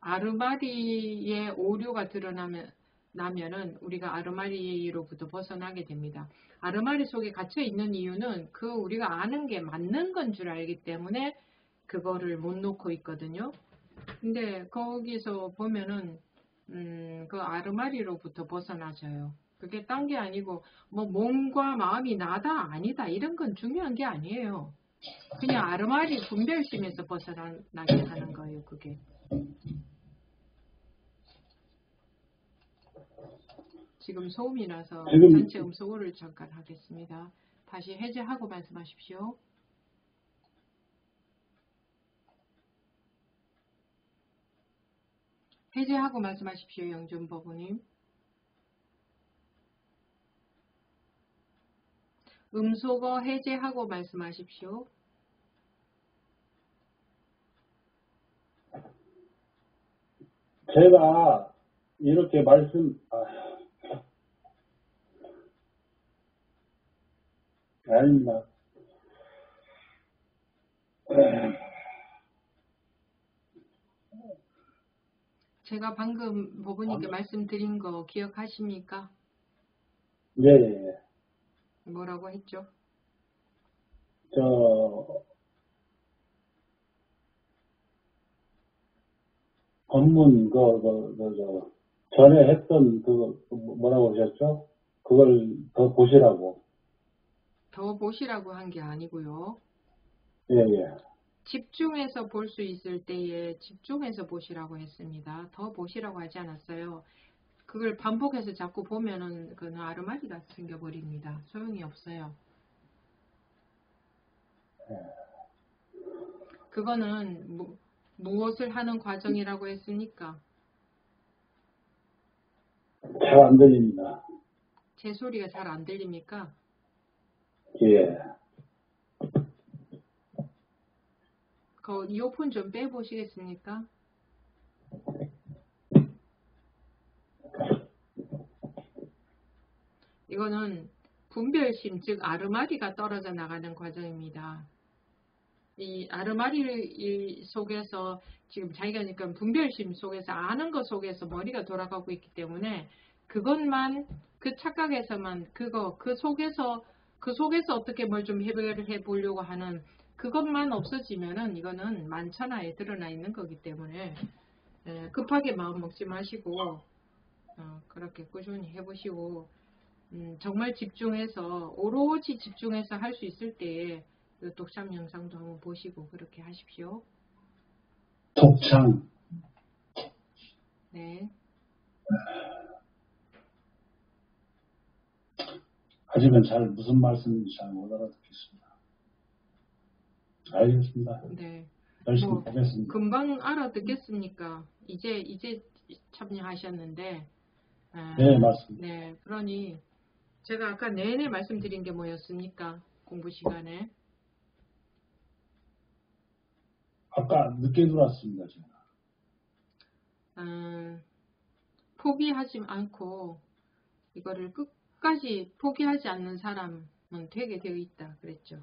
아르마리의 오류가 드러나면 나면은 우리가 아르마리로부터 벗어나게 됩니다. 아르마리 속에 갇혀 있는 이유는 그 우리가 아는 게 맞는 건 줄 알기 때문에 그거를 못 놓고 있거든요. 근데 거기서 보면은 음, 그 아르마리로부터 벗어나져요. 그게 딴 게 아니고 뭐 몸과 마음이 나다 아니다 이런 건 중요한 게 아니에요. 그냥 아르마리 분별심에서 벗어나게 하는 거예요. 그게. 지금 소음이 나서 지금- 단체 음소거를 잠깐 하겠습니다. 다시 해제하고 말씀하십시오. 해제하고 말씀하십시오. 영준법우님. 음소거 해제하고 말씀하십시오. 제가 이렇게 말씀 아, 아닙니다. 제가 방금 법우님께 말씀드린 거 기억하십니까? 예. 뭐라고 했죠? 저 법문, 그, 그, 그, 저, 전에 했던 그, 뭐라고 하셨죠? 그걸 더 보시라고. 더 보시라고 한 게 아니고요. 예, 예. 집중해서 볼 수 있을 때에 집중해서 보시라고 했습니다. 더 보시라고 하지 않았어요. 그걸 반복해서 자꾸 보면은 그 아르마리가 생겨버립니다. 소용이 없어요. 그거는 무, 무엇을 하는 과정이라고 했습니까? 잘 안 들립니다. 제 소리가 잘 안 들립니까? 예. 그 이어폰 좀 빼보시겠습니까? 이거는 분별심, 즉 아르마리가 떨어져 나가는 과정입니다. 이 아르마리 속에서 지금 자기가 그러니까 분별심 속에서 아는 것 속에서 머리가 돌아가고 있기 때문에 그것만 그 착각에서만 그거 그 속에서 그 속에서 어떻게 뭘 좀 해결을 해 보려고 하는 그것만 없어지면은 이거는 만천하에 드러나 있는 거기 때문에 예, 급하게 마음 먹지 마시고 어, 그렇게 꾸준히 해보시고 음, 정말 집중해서 오로지 집중해서 할 수 있을 때에 그 독참 영상도 한번 보시고 그렇게 하십시오. 독창. 네. 아직은 잘 무슨 말씀인지 잘 못 알아듣겠습니다. 알겠습니다. 네. 열심히 뭐, 보겠습니다. 금방 알아듣겠습니까? 이제 이제 참여하셨는데. 아, 네, 맞습니다. 네, 그러니 제가 아까 내내 말씀드린 게 뭐였습니까? 공부 시간에. 아까 늦게 들어왔습니다, 제가. 아, 포기하지 않고 이거를 끝 까지 포기하지 않는 사람은 되게 되어 있다 그랬죠.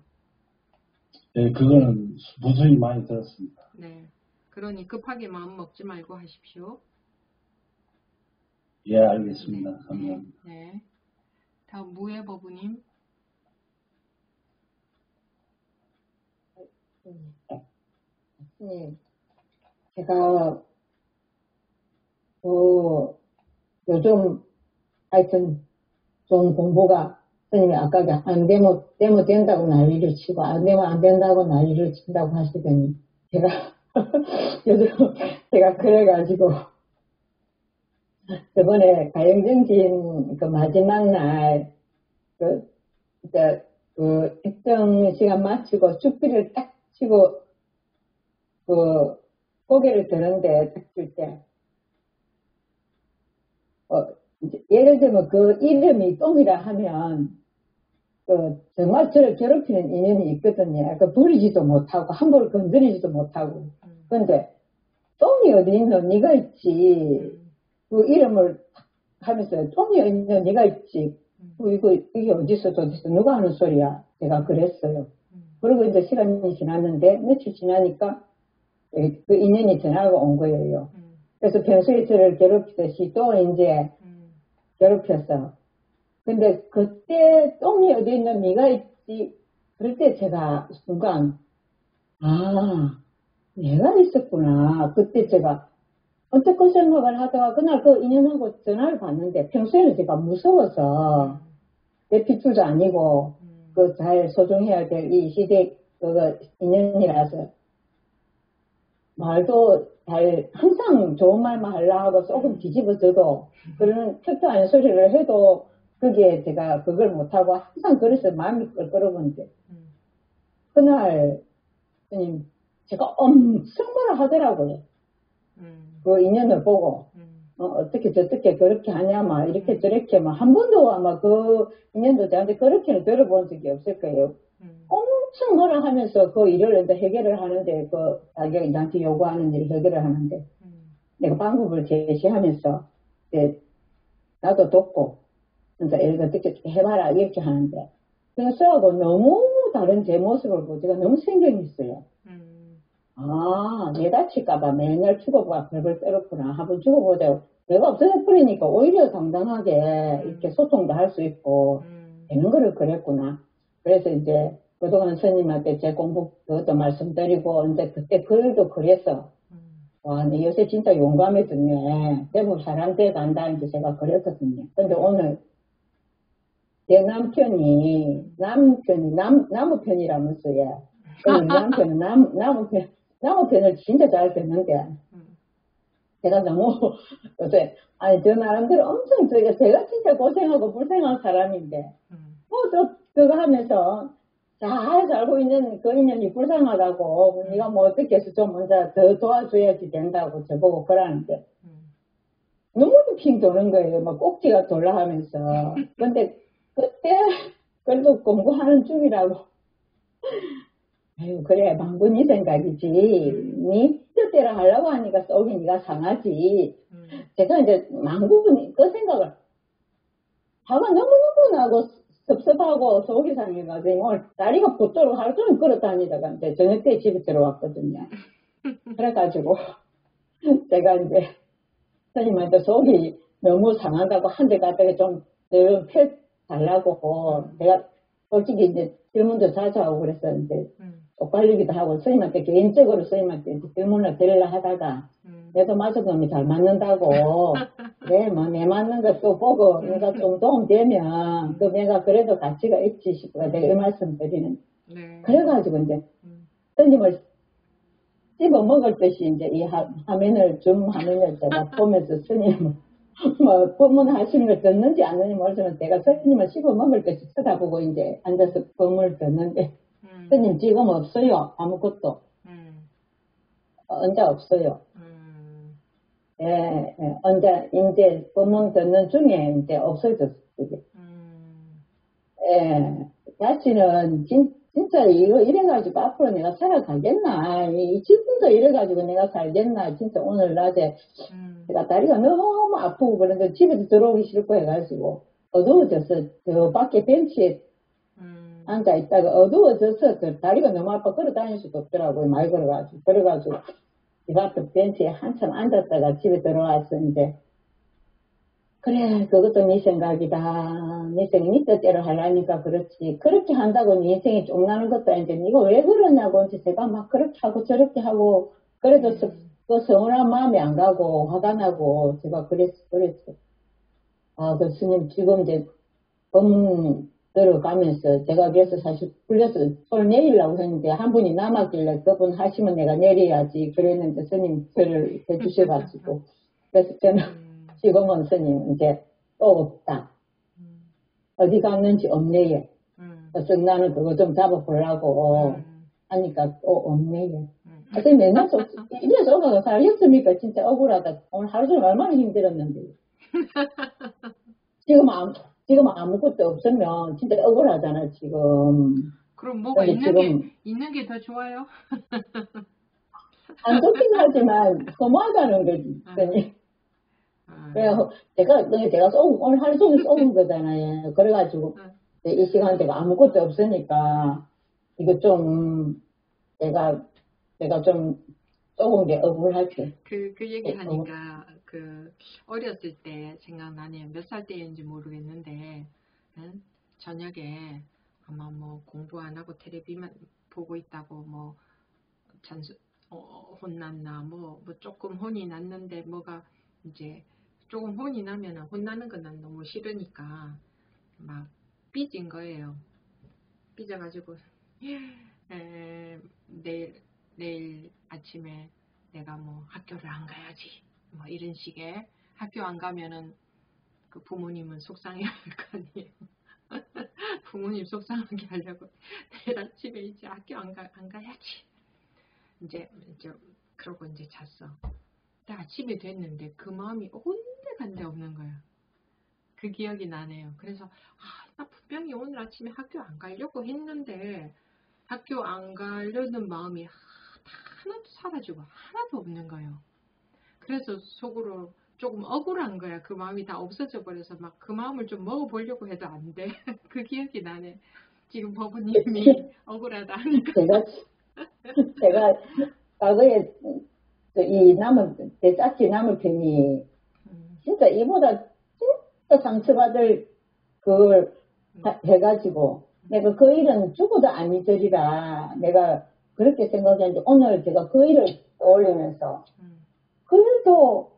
네, 그거는 무수히 많이 들었습니다. 네. 그러니 급하게 마음 먹지 말고 하십시오. 예, 알겠습니다. 네, 감사합니다. 네, 네. 다음 무예버부님. 네. 제가 그 요즘 하여튼 좀 공부가 선생님이 아까 안 되면 되면 된다고 난리를 치고 안 되면 안 된다고 난리를 친다고 하시더니 제가 [LAUGHS] 요즘 제가 그래가지고 [LAUGHS] 저번에 가영정진 그 마지막 날그 그 일정 시간 마치고 죽비를 딱 치고 그 고개를 드는데 딱 줄 때, 어, 예를 들면 그 이름이 똥이라 하면, 그 정말 저를 괴롭히는 인연이 있거든요. 그 버리지도 못하고, 함부로 건드리지도 못하고. 음, 근데, 똥이 어디 있노? 네가 있지. 음, 그 이름을 하면서, 똥이 어디 있노? 네가 있지. 음, 그 이거, 이게 어디서 도대체 누가 하는 소리야? 제가 그랬어요. 음, 그리고 이제 시간이 지났는데, 며칠 지나니까, 그 인연이 전화가 온 거예요. 음, 그래서 평소에 저를 괴롭히듯이 또 이제 음, 괴롭혔어. 근데 그때 똥이 어디 있는 네가 있지. 그럴 때 제가 순간, 아, 내가 있었구나. 그때 제가 그 생각을 하다가 그날 그 인연하고 전화를 받는데 평소에는 제가 무서워서 내 핏줄도 아니고 음, 그잘 소중해야 될 이 시대 그거 인연이라서 말도 잘 항상 좋은 말만 하려 하고 조금 뒤집어져도 그러는 특별한 소리를 해도 그게 제가 그걸 못하고 항상 그래서 마음이 껄끄러운데. 음, 그날 스님 제가 엄청 뭐라 하더라고요. 음, 그 인연을 보고 음, 어, 떻게 저떻게 그렇게 하냐 막 이렇게 저렇게 막 한 번도 아마 그 인연도 저한테 그렇게는 들어본 적이 없을 거예요. 음, 엄청 뭐라 하면서 그 일을 이제 해결을 하는데 그 자기가 나한테 요구하는 일을 해결을 하는데 음, 내가 방법을 제시하면서 이제 나도 돕고 진짜 이렇게 어떻게 해봐라 이렇게 하는데 그냥 저하고 너무 다른 제 모습을 보고 제가 너무 생경했어요. 음, 아, 내 다칠까봐 맨날 죽어봐 벌벌 떨었구나. 한번 죽어보자. 내가 없어져 버리니까 오히려 당당하게 이렇게 소통도 할 수 있고 음, 되는 거를 그랬구나. 그래서 이제 그동안 스님한테 제 공부 그것도 말씀드리고 이제 그때 글도 그래서 음, 와, 내 요새 진짜 용감해졌네. 대부분 사람 돼 간다, 이제 제가 그랬거든요. 근데 오늘 내 남편이, 남편이, 남, 나무 편이라면서요. 그래서 [LAUGHS] 남편은 남, 나무 편, 나무 편을 진짜 잘 듣는데, 음. 제가 너무 [LAUGHS] 요새, 아니, 저 나름대로 엄청 저희가, 제가 진짜 고생하고 불쌍한 사람인데, 음. 뭐, 저, 그거 하면서, 잘 살고 있는 그 인연이 불쌍하다고, 네가 뭐 어떻게 해서 좀 먼저 더 도와줘야지 된다고 저보고 그러는데, 음. 눈물이 핑 도는 거예요. 막 꼭지가 돌라 하면서. [LAUGHS] 근데 그때 그래도 공부하는 중이라고. 아유 그래 망군 이 생각이지. 니 뜻대로 하려고 하니까 속이 니가 상하지. 음. 제가 이제 망군이 그 생각을 화가 너무너무 나고 섭섭하고 속이 상해가지고 오늘 다리가 붙도록 하루 종일 걸어다니다가 이제 저녁 때 집에 들어왔거든요. 그래가지고 [LAUGHS] 제가 이제 선생님한테 속이 너무 상하다고 한 대 갔다가 좀 펴달라고 내가 솔직히 이제 질문도 자주 하고 그랬었는데 음. 쪽팔리기도 하고 선생님한테 개인적으로 선생님한테 질문을 드리려 하다가 음. 내도 맞은 놈이 잘 맞는다고 [LAUGHS] 네, 뭐, 내 맞는 것도 보고, 내가 좀 도움되면, 그 내가 그래도 가치가 있지 싶어. 내가 이 말씀 드리는. 네. 그래가지고, 이제, 음. 스님을 씹어 먹을 듯이, 이제, 이 화, 화면을, 줌 화면을 제가 [LAUGHS] 보면서 스님을, [LAUGHS] 뭐, 법문 하시는 걸 듣는지 안 듣는지 모르지만, 내가 스님을 씹어 먹을 듯이 쳐다보고, 이제, 앉아서 법문을 듣는데, 음. 스님 지금 없어요. 아무것도. 음. 어, 언제 없어요. 음. 예, 예, 언제, 이제, 법문 듣는 중에, 이제, 없어졌어요. 음. 예, 자신은 진, 진짜 이거 이래가지고 앞으로 내가 살아가겠나. 이, 이 질문도 이래가지고 내가 살겠나. 진짜 오늘 낮에 음. 제가 다리가 너무 아프고 그런데 집에도 들어오기 싫고 해가지고 어두워져서 저 밖에 벤치에 음. 앉아 있다가 어두워져서 저 다리가 너무 아파 걸어 다닐 수도 없더라고요. 많이 걸어가지고. 그래가지고 집 앞에 벤치에 한참 앉았다가 집에 이제 그래, 그것도 네 생각이다. 네 생이 네 뜻대로 하려니까 그렇지. 그렇게 한다고 네 인생이 쫑나는 것도 아닌데, 네가 왜 그러냐고, 이제 제가 막 그렇게 하고 저렇게 하고, 그래도 서, 그 서운한 마음이 안 가고, 화가 나고, 제가 그랬, 그랬어. 아, 그 스님, 지금 이제, 법문 들어가면서, 제가 그래서 사실 풀려서 손을 내리려고 했는데, 한 분이 남았길래 그분 하시면 내가 내려야지. 그랬는데, 스님 저를 해주셔가지고. 그래서 저는, 음. 지금은 스님 이제 또 없다. 음. 어디 갔는지 없네요. 음. 그래서 나는 그거 좀 잡아보려고 음. 하니까 또 없네요. 음. 선생님 맨날 저, 이래서 오가가 살겠습니까? 진짜 억울하다. 오늘 하루 종일 얼마나 힘들었는데. [LAUGHS] 지금 아무, 지금 아무것도 없으면 진짜 억울하잖아, 지금. 그럼 뭐가 있는 게 있는 게 더 좋아요? 안 좋긴 하지만 소모하다는 거지. 그래서 제가, 근데 제가 쏘, 오늘 하루 종일 쏘은 거잖아요. 그래가지고 응. 네, 이 시간 제가 아무것도 없으니까 이거 좀 내가 내가 좀 쏘은 게 억울하지. 그, 그 얘기 어, 어. 하니까, 그, 어렸을 때 생각나네요. 몇 살 때인지 모르겠는데, 응? 저녁에 아마 뭐 공부 안 하고 텔레비만 보고 있다고 뭐, 잔수, 어, 혼났나, 뭐, 뭐 조금 혼이 났는데 뭐가 이제 조금 혼이 나면은 혼나는 건 난 너무 싫으니까 막 삐진 거예요. 삐져가지고, [LAUGHS] 에, 내일, 내일 아침에 내가 뭐 학교를 안 가야지. 뭐 이런 식의 학교 안 가면은 그 부모님은 속상해 할 거 아니에요. [LAUGHS] 부모님 속상하게 하려고 내일 아침에 이제 학교 안, 가, 안 가야지. 이제, 이제, 그러고 이제 잤어. 근데 아침이 됐는데 그 마음이 온데간데 없는 거야. 그 기억이 나네요. 그래서, 아, 나 분명히 오늘 아침에 학교 안 가려고 했는데, 학교 안 가려는 마음이 하- 하나도 사라지고 하나도 없는 거예요. 그래서 속으로 조금 억울한 거야. 그 마음이 다 없어져 버려서 막 그 마음을 좀 먹어보려고 해도 안 돼. [LAUGHS] 그 기억이 나네. 지금 버부님이 [LAUGHS] 억울하다 하니까. 제가 제가 과거에 그이 남은 내 짝지 남은 편이 음, 진짜 이보다 진짜 상처받을 그걸 하- 해가지고 내가 그 일은 죽어도 안 잊으리라 내가 그렇게 생각했는데 오늘 제가 그 일을 떠올리면서 음, 그래도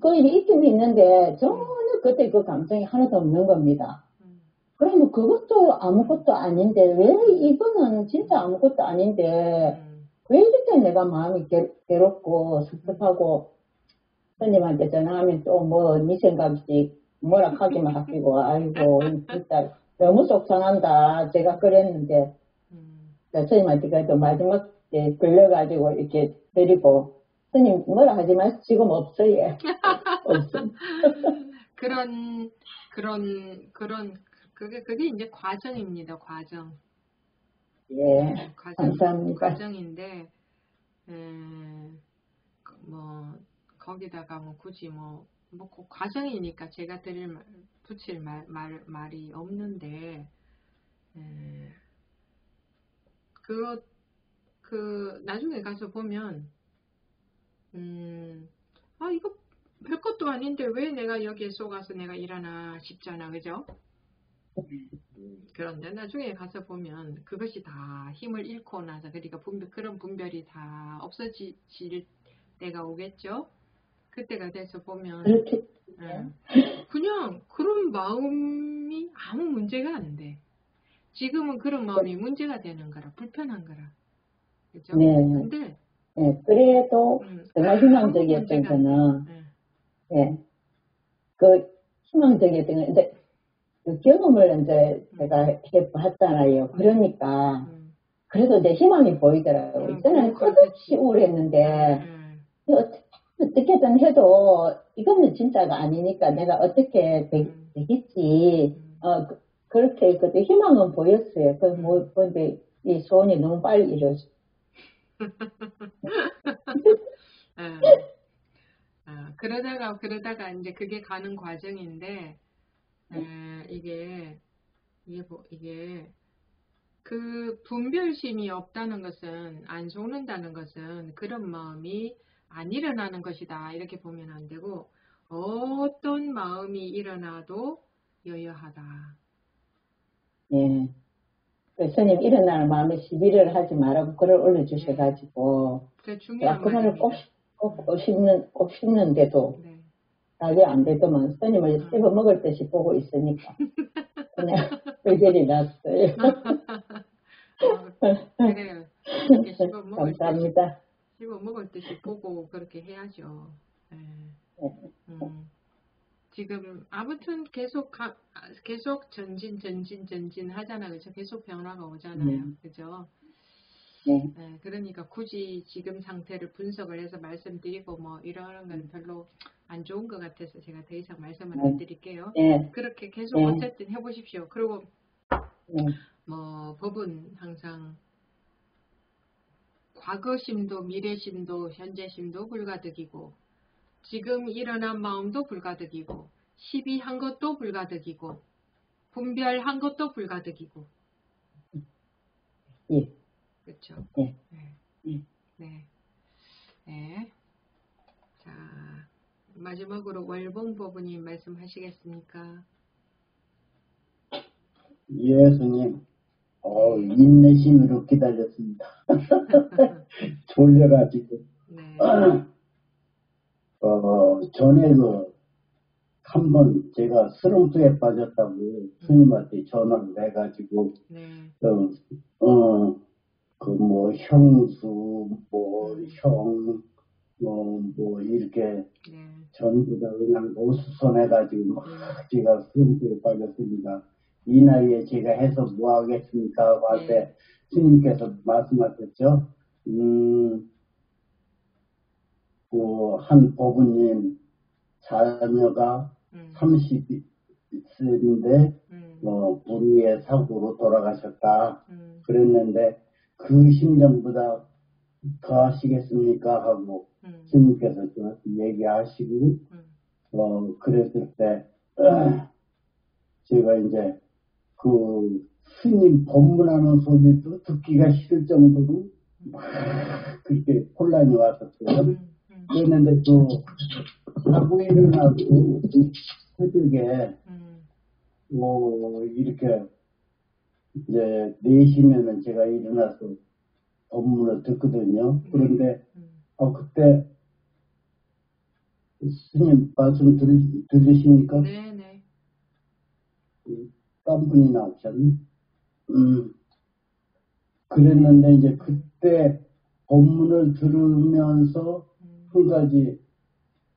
그 일이 있긴 있는데 전혀 그때 그 감정이 하나도 없는 겁니다. 음, 그러면 그것도 아무것도 아닌데 왜 이거는 진짜 아무것도 아닌데 음, 왜 이렇게 내가 마음이 괴, 괴롭고 섭섭하고 스님한테 전화하면 또 뭐 네 생각이지 뭐라 하기만 하시고 아이고 진짜 너무 속상한다 제가 그랬는데 음. 스님한테 그래도 마지막 때 걸려가지고 이렇게 드리고 스님 뭐라 하지 마시고 지금 없어요. [LAUGHS] 없음 그런 그런 그런 그게 그게 이제 과정입니다. 과정. 예. 과정 감사합니다. 과정인데 에, 그뭐 거기다가 뭐 굳이 뭐, 뭐 그 과정이니까 제가 드릴 말, 붙일 말, 말, 말이 없는데 에, 그, 그 나중에 가서 보면 음, 아 이거 별것도 아닌데 왜 내가 여기에 쏘가서 내가 일하나 싶잖아 그죠? 그런데 나중에 가서 보면 그것이 다 힘을 잃고 나서 그러니까 분별, 그런 분별이 다 없어질 때가 오겠죠. 그때가 돼서 보면 예, 그냥 그런 마음이 아무 문제가 안 돼. 지금은 그런 마음이 문제가 되는 거라 불편한 거라. 그죠? 네. 근데 예, 그래도 음, 정말 희망적이었던 거는 돼. 예. 그 희망적이었던 건 이제 그 경험을 이제 제가 해봤잖아요. 그러니까 음, 그래도 내 희망이 보이더라고요. 음, 이전에는 그렇겠지. 끝없이 우울했는데 음, 어떻게- 어떻게든 해도 이거는 진짜가 아니니까 내가 어떻게 되, 음. 음. 어, 그, 그렇게 그때 희망은 보였어요. 그 뭐, 근데 이 소원이 너무 빨리 이루어져. 예. 아, 그러다가 그러다가 이제 그게 가는 과정인데 에, 이게 이게 뭐 이게 그 분별심이 없다는 것은 안 속는다는 것은 그런 마음이 안 일어나는 것이다 이렇게 보면 안 되고 어떤 마음이 일어나도 여여하다. 예. 그 스님 일어나는 마음에 시비를 하지 말라고 글을 올려주셔가지고 그 야, 그거를 꼭. 꼭, 꼭 씹는, 꼭 씹는데도 네. 답이 안 되더만 스님을 씹어 먹을 듯이 보고 있으니까 그냥 [LAUGHS] 의견이 났어요. 어, 그래요. 이렇게 씹어 먹을 때 감사합니다. 씹어 먹을 듯이 보고 그렇게 해야죠. 예. 네. 음. 지금 아무튼 계속 가, 아, 계속 전진 전진 전진 하잖아 그죠? 계속 변화가 오잖아요. 네. 그죠? 네. 예, 그러니까 굳이 지금 상태를 분석을 해서 말씀드리고 뭐 이러는 건 별로 안 좋은 것 같아서 제가 더 이상 말씀을 네. 안 드릴게요. 네. 그렇게 계속 네. 어쨌든 해보십시오. 그리고 네. 뭐 법은 항상 과거심도 미래심도 현재심도 불가득이고 지금 일어난 마음도 불가득이고 시비한 것도 불가득이고 분별한 것도 불가득이고 예. 그렇죠. 네. 네. 네. 네. 네. 자 마지막으로 월봉 법원님 말씀하시겠습니까? 예, 스님. 어, 인내심으로 기다렸습니다. [LAUGHS] [LAUGHS] 졸려가지고. 네. [LAUGHS] 어, 전에 그, 한 번 제가 스럼프에 빠졌다고 스님한테 전화를 해가지고, 네. 어, 어, 그 뭐, 형수, 뭐, 형, 뭐, 뭐, 이렇게 네. 전부 다 그냥 오수선해가지고 막 네. 제가 스럼프에 빠졌습니다. 이 나이에 제가 해서 뭐 하겠습니까? 할때 네. 스님께서 말씀하셨죠. 음, 그, 한 법부님 자녀가 음. 30세인데, 음. 어, 불의의 사고로 돌아가셨다. 음. 그랬는데, 그 심정보다 더 하시겠습니까? 하고, 음. 스님께서 얘기하시고, 음. 어, 그랬을 때, 어, 제가 이제, 그, 스님 법문하는 소리도 듣기가 싫을 정도로 막 그렇게 혼란이 왔었어요. 그랬는데 또, 자고 일어나고, 새벽에, 음. 뭐, 이렇게, 이제, 4시면은 제가 일어나서 법문을 듣거든요. 그런데, 음. 어, 그때, 스님 말씀 들, 들으십니까? 네네. 딴 분이 나오셨네. 음, 그랬는데 이제 그때 법문을 들으면서 음, 한 가지,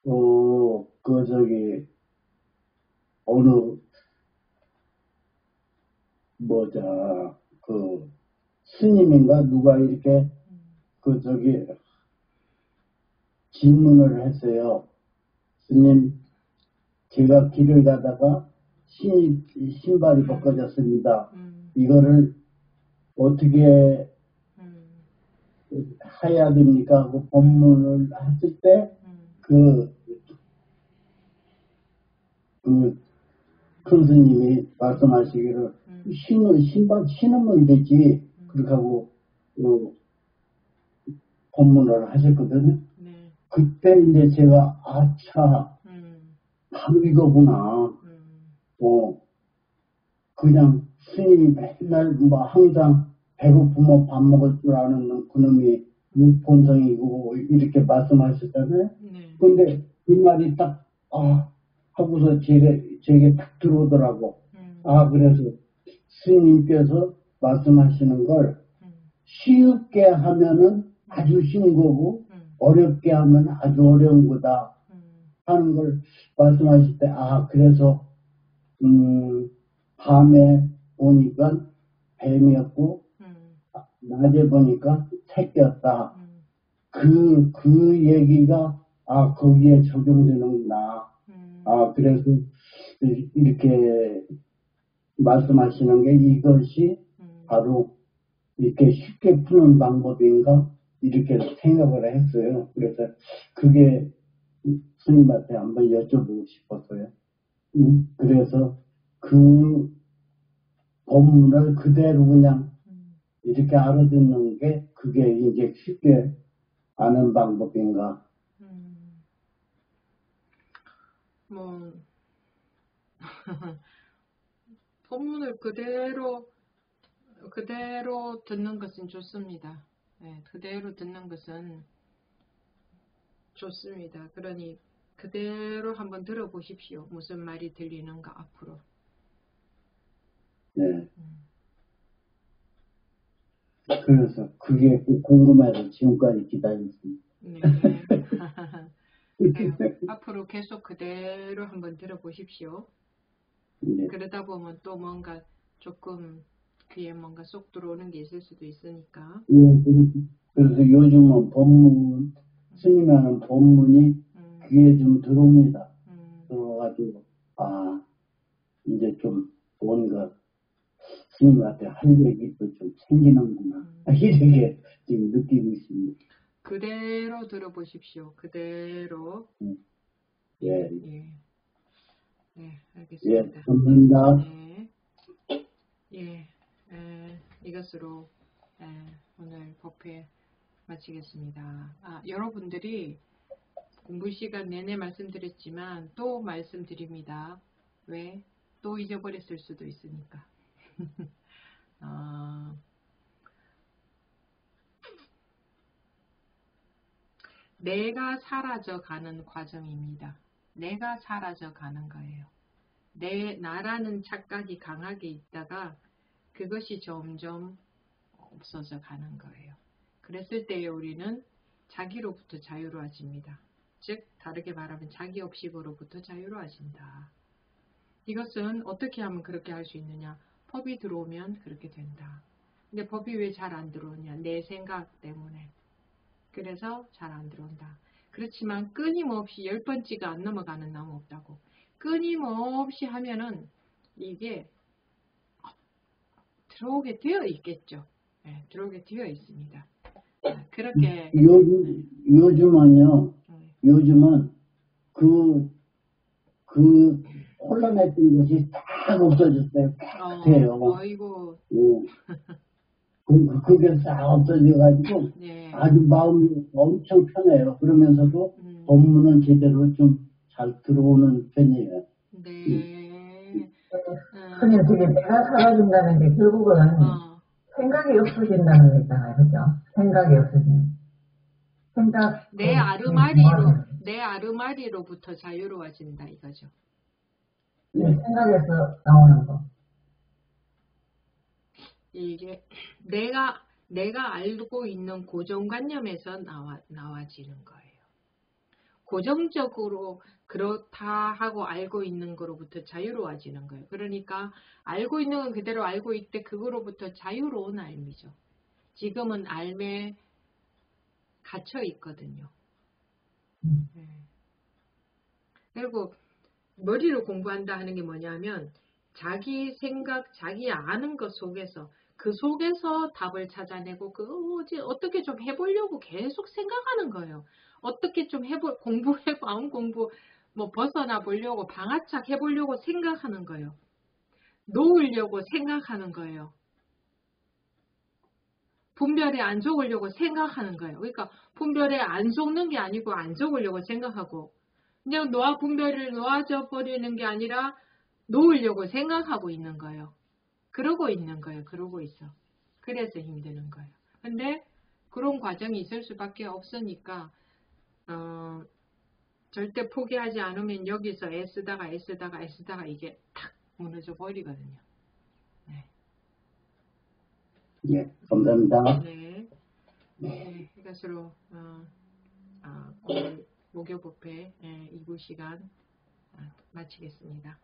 어, 그 저기, 어느, 뭐자, 그, 스님인가 누가 이렇게, 음, 그 저기, 질문을 했어요. 스님, 제가 길을 가다가 신, 신발이 벗겨졌습니다. 음, 이거를 어떻게 음, 해야 됩니까? 하고 법문을 했을 때, 음, 그, 그, 큰 스님이 말씀하시기를, 음, 신은, 신발 신으면 되지. 그렇게 하고, 그, 법문을 하셨거든요. 네. 그때 이제 제가, 아차, 음, 바로 이거구나. 음, 어, 그냥 스님이 맨날 뭐 항상 배고프면 밥 먹을 줄 아는 그놈이 본성이고 이렇게 말씀하셨잖아요. 네. 근데 그 말이 딱, 아, 하고서 제게, 제게 딱 들어오더라고. 음, 아, 그래서 스님께서 말씀하시는 걸 음, 쉽게 하면은 아주 쉬운 거고 음, 어렵게 하면 아주 어려운 거다 음, 하는 걸 말씀하실 때, 아, 그래서, 음, 밤에 보니까 뱀이었고, 음, 낮에 보니까. 음, 그, 그 얘기가, 아, 거기에 적용되는구나. 음, 아, 그래서 이렇게 말씀하시는 게 이것이 음, 바로 이렇게 쉽게 푸는 방법인가? 이렇게 생각을 했어요. 그래서 그게 스님한테 한번 여쭤보고 싶었어요. 음, 그래서 그 법문을 그대로 그냥 음, 이렇게 알아듣는 게 그게 이제 쉽게 아는 방법인가? 음. 뭐, [LAUGHS] 본문을 그대로, 그대로 듣는 것은 좋습니다. 네, 그대로 듣는 것은 좋습니다. 그러니 그대로 한번 들어보십시오. 무슨 말이 들리는가 앞으로. 네. 음. 그래서 그게 궁금해서 지금까지 기다렸습니다. 네. [LAUGHS] 앞으로 계속 그대로 한번 들어보십시오. 네. 그러다 보면 또 뭔가 조금 귀에 뭔가 쏙 들어오는 게 있을 수도 있으니까. 예, 그래서- 요즘은 법문, 스님이 하는 법문이 음, 귀에 좀 들어옵니다. 음, 들어가지고, 아, 이제 좀 뭔가 스님한테 할 얘기도 좀 생기는구나. 음. 이렇게 지금 느끼고 있습니다. 그대로 들어보십시오. 그대로. 예, 예. 네, 예, 알겠습니다. 감사합니다. 네. 예, 에, 이것으로 에, 오늘 법회 마치겠습니다. 아, 여러분들이 공부 시간 내내 말씀드렸지만 또 말씀드립니다. 왜? 또 잊어버렸을 수도 있으니까. 아, [LAUGHS] 내가 사라져 가는 과정입니다. 내가 사라져 가는 거예요. 내 나라는 착각이 강하게 있다가 그것이 점점 없어져 가는 거예요. 그랬을 때에 우리는 자기로부터 자유로워집니다. 즉 다르게 말하면 자기 업식으로부터 자유로워진다. 이것은 어떻게 하면 그렇게 할 수 있느냐? 법이 들어오면 그렇게 된다. 근데 법이 왜 잘 안 들어오냐? 내 생각 때문에. 그래서 잘 안 들어온다. 그렇지만 끊임없이 열 번째가 안 넘어가는 나무 없다고. 끊임없이 하면은 이게 들어오게 되어 있겠죠. 네, 들어오게 되어 있습니다. 아, 그렇게 요즘, 요즘은요, 음, 요즘은 그, 그 혼란했던 것이 딱 없어졌어요. 깨끗해요. 어, 어이고, 예. 그, 그- 그게 싹 없어져가지고 네, 아주 마음이 엄청 편해요. 그러면서도 음, 법문은 제대로 좀 잘 들어오는 편이에요. 네, 그냥 지금 내가 사라진다는 게 결국은 어, 생각이 없어진다는 거 있잖아요. 그죠? 생각이 없어지는. 생각. 내 그- 아르마리로 내 아르마리로부터 자유로워진다 이거죠. 네, 생각에서 나오는 거. 이게 내가 내가 알고 있는 고정관념에서 나와 나와지는 거예요. 고정적으로 그렇다 하고 알고 있는 거로부터 자유로워지는 거예요. 그러니까 알고 있는 건 그대로 알고 있대 그거로부터 자유로운 알미죠. 지금은 알매 갇혀 있거든요. 네. 그리고 머리로 공부한다 하는 게 뭐냐면 자기 생각, 자기 아는 것 속에서 그 속에서 답을 찾아내고 그 어디 어떻게 좀 해보려고 계속 생각하는 거예요. 어떻게 좀 해보 공부해 마음 공부 뭐 벗어나 보려고 방아착 해보려고 생각하는 거예요. 놓으려고 생각하는 거예요. 분별에 안 속으려고 생각하는 거예요. 그러니까 분별에 안 속는 게 아니고 안 속으려고 생각하고 그냥 놓아 분별을 놓아져 버리는 게 아니라 놓으려고 생각하고 있는 거예요. 그러고 있는 거예요. 그러고 있어. 그래서 힘드는 거예요. 근데 그런 과정이 있을 수밖에 없으니까 어, 절대 포기하지 않으면 여기서 애쓰다가 애쓰다가 애쓰다가 이게 탁 무너져 버리거든요. 네. 예, 감사합니다. 네. 네. 이것으로 어, 어, 오늘 목요부패 예, 2부 시간 어, 마치겠습니다.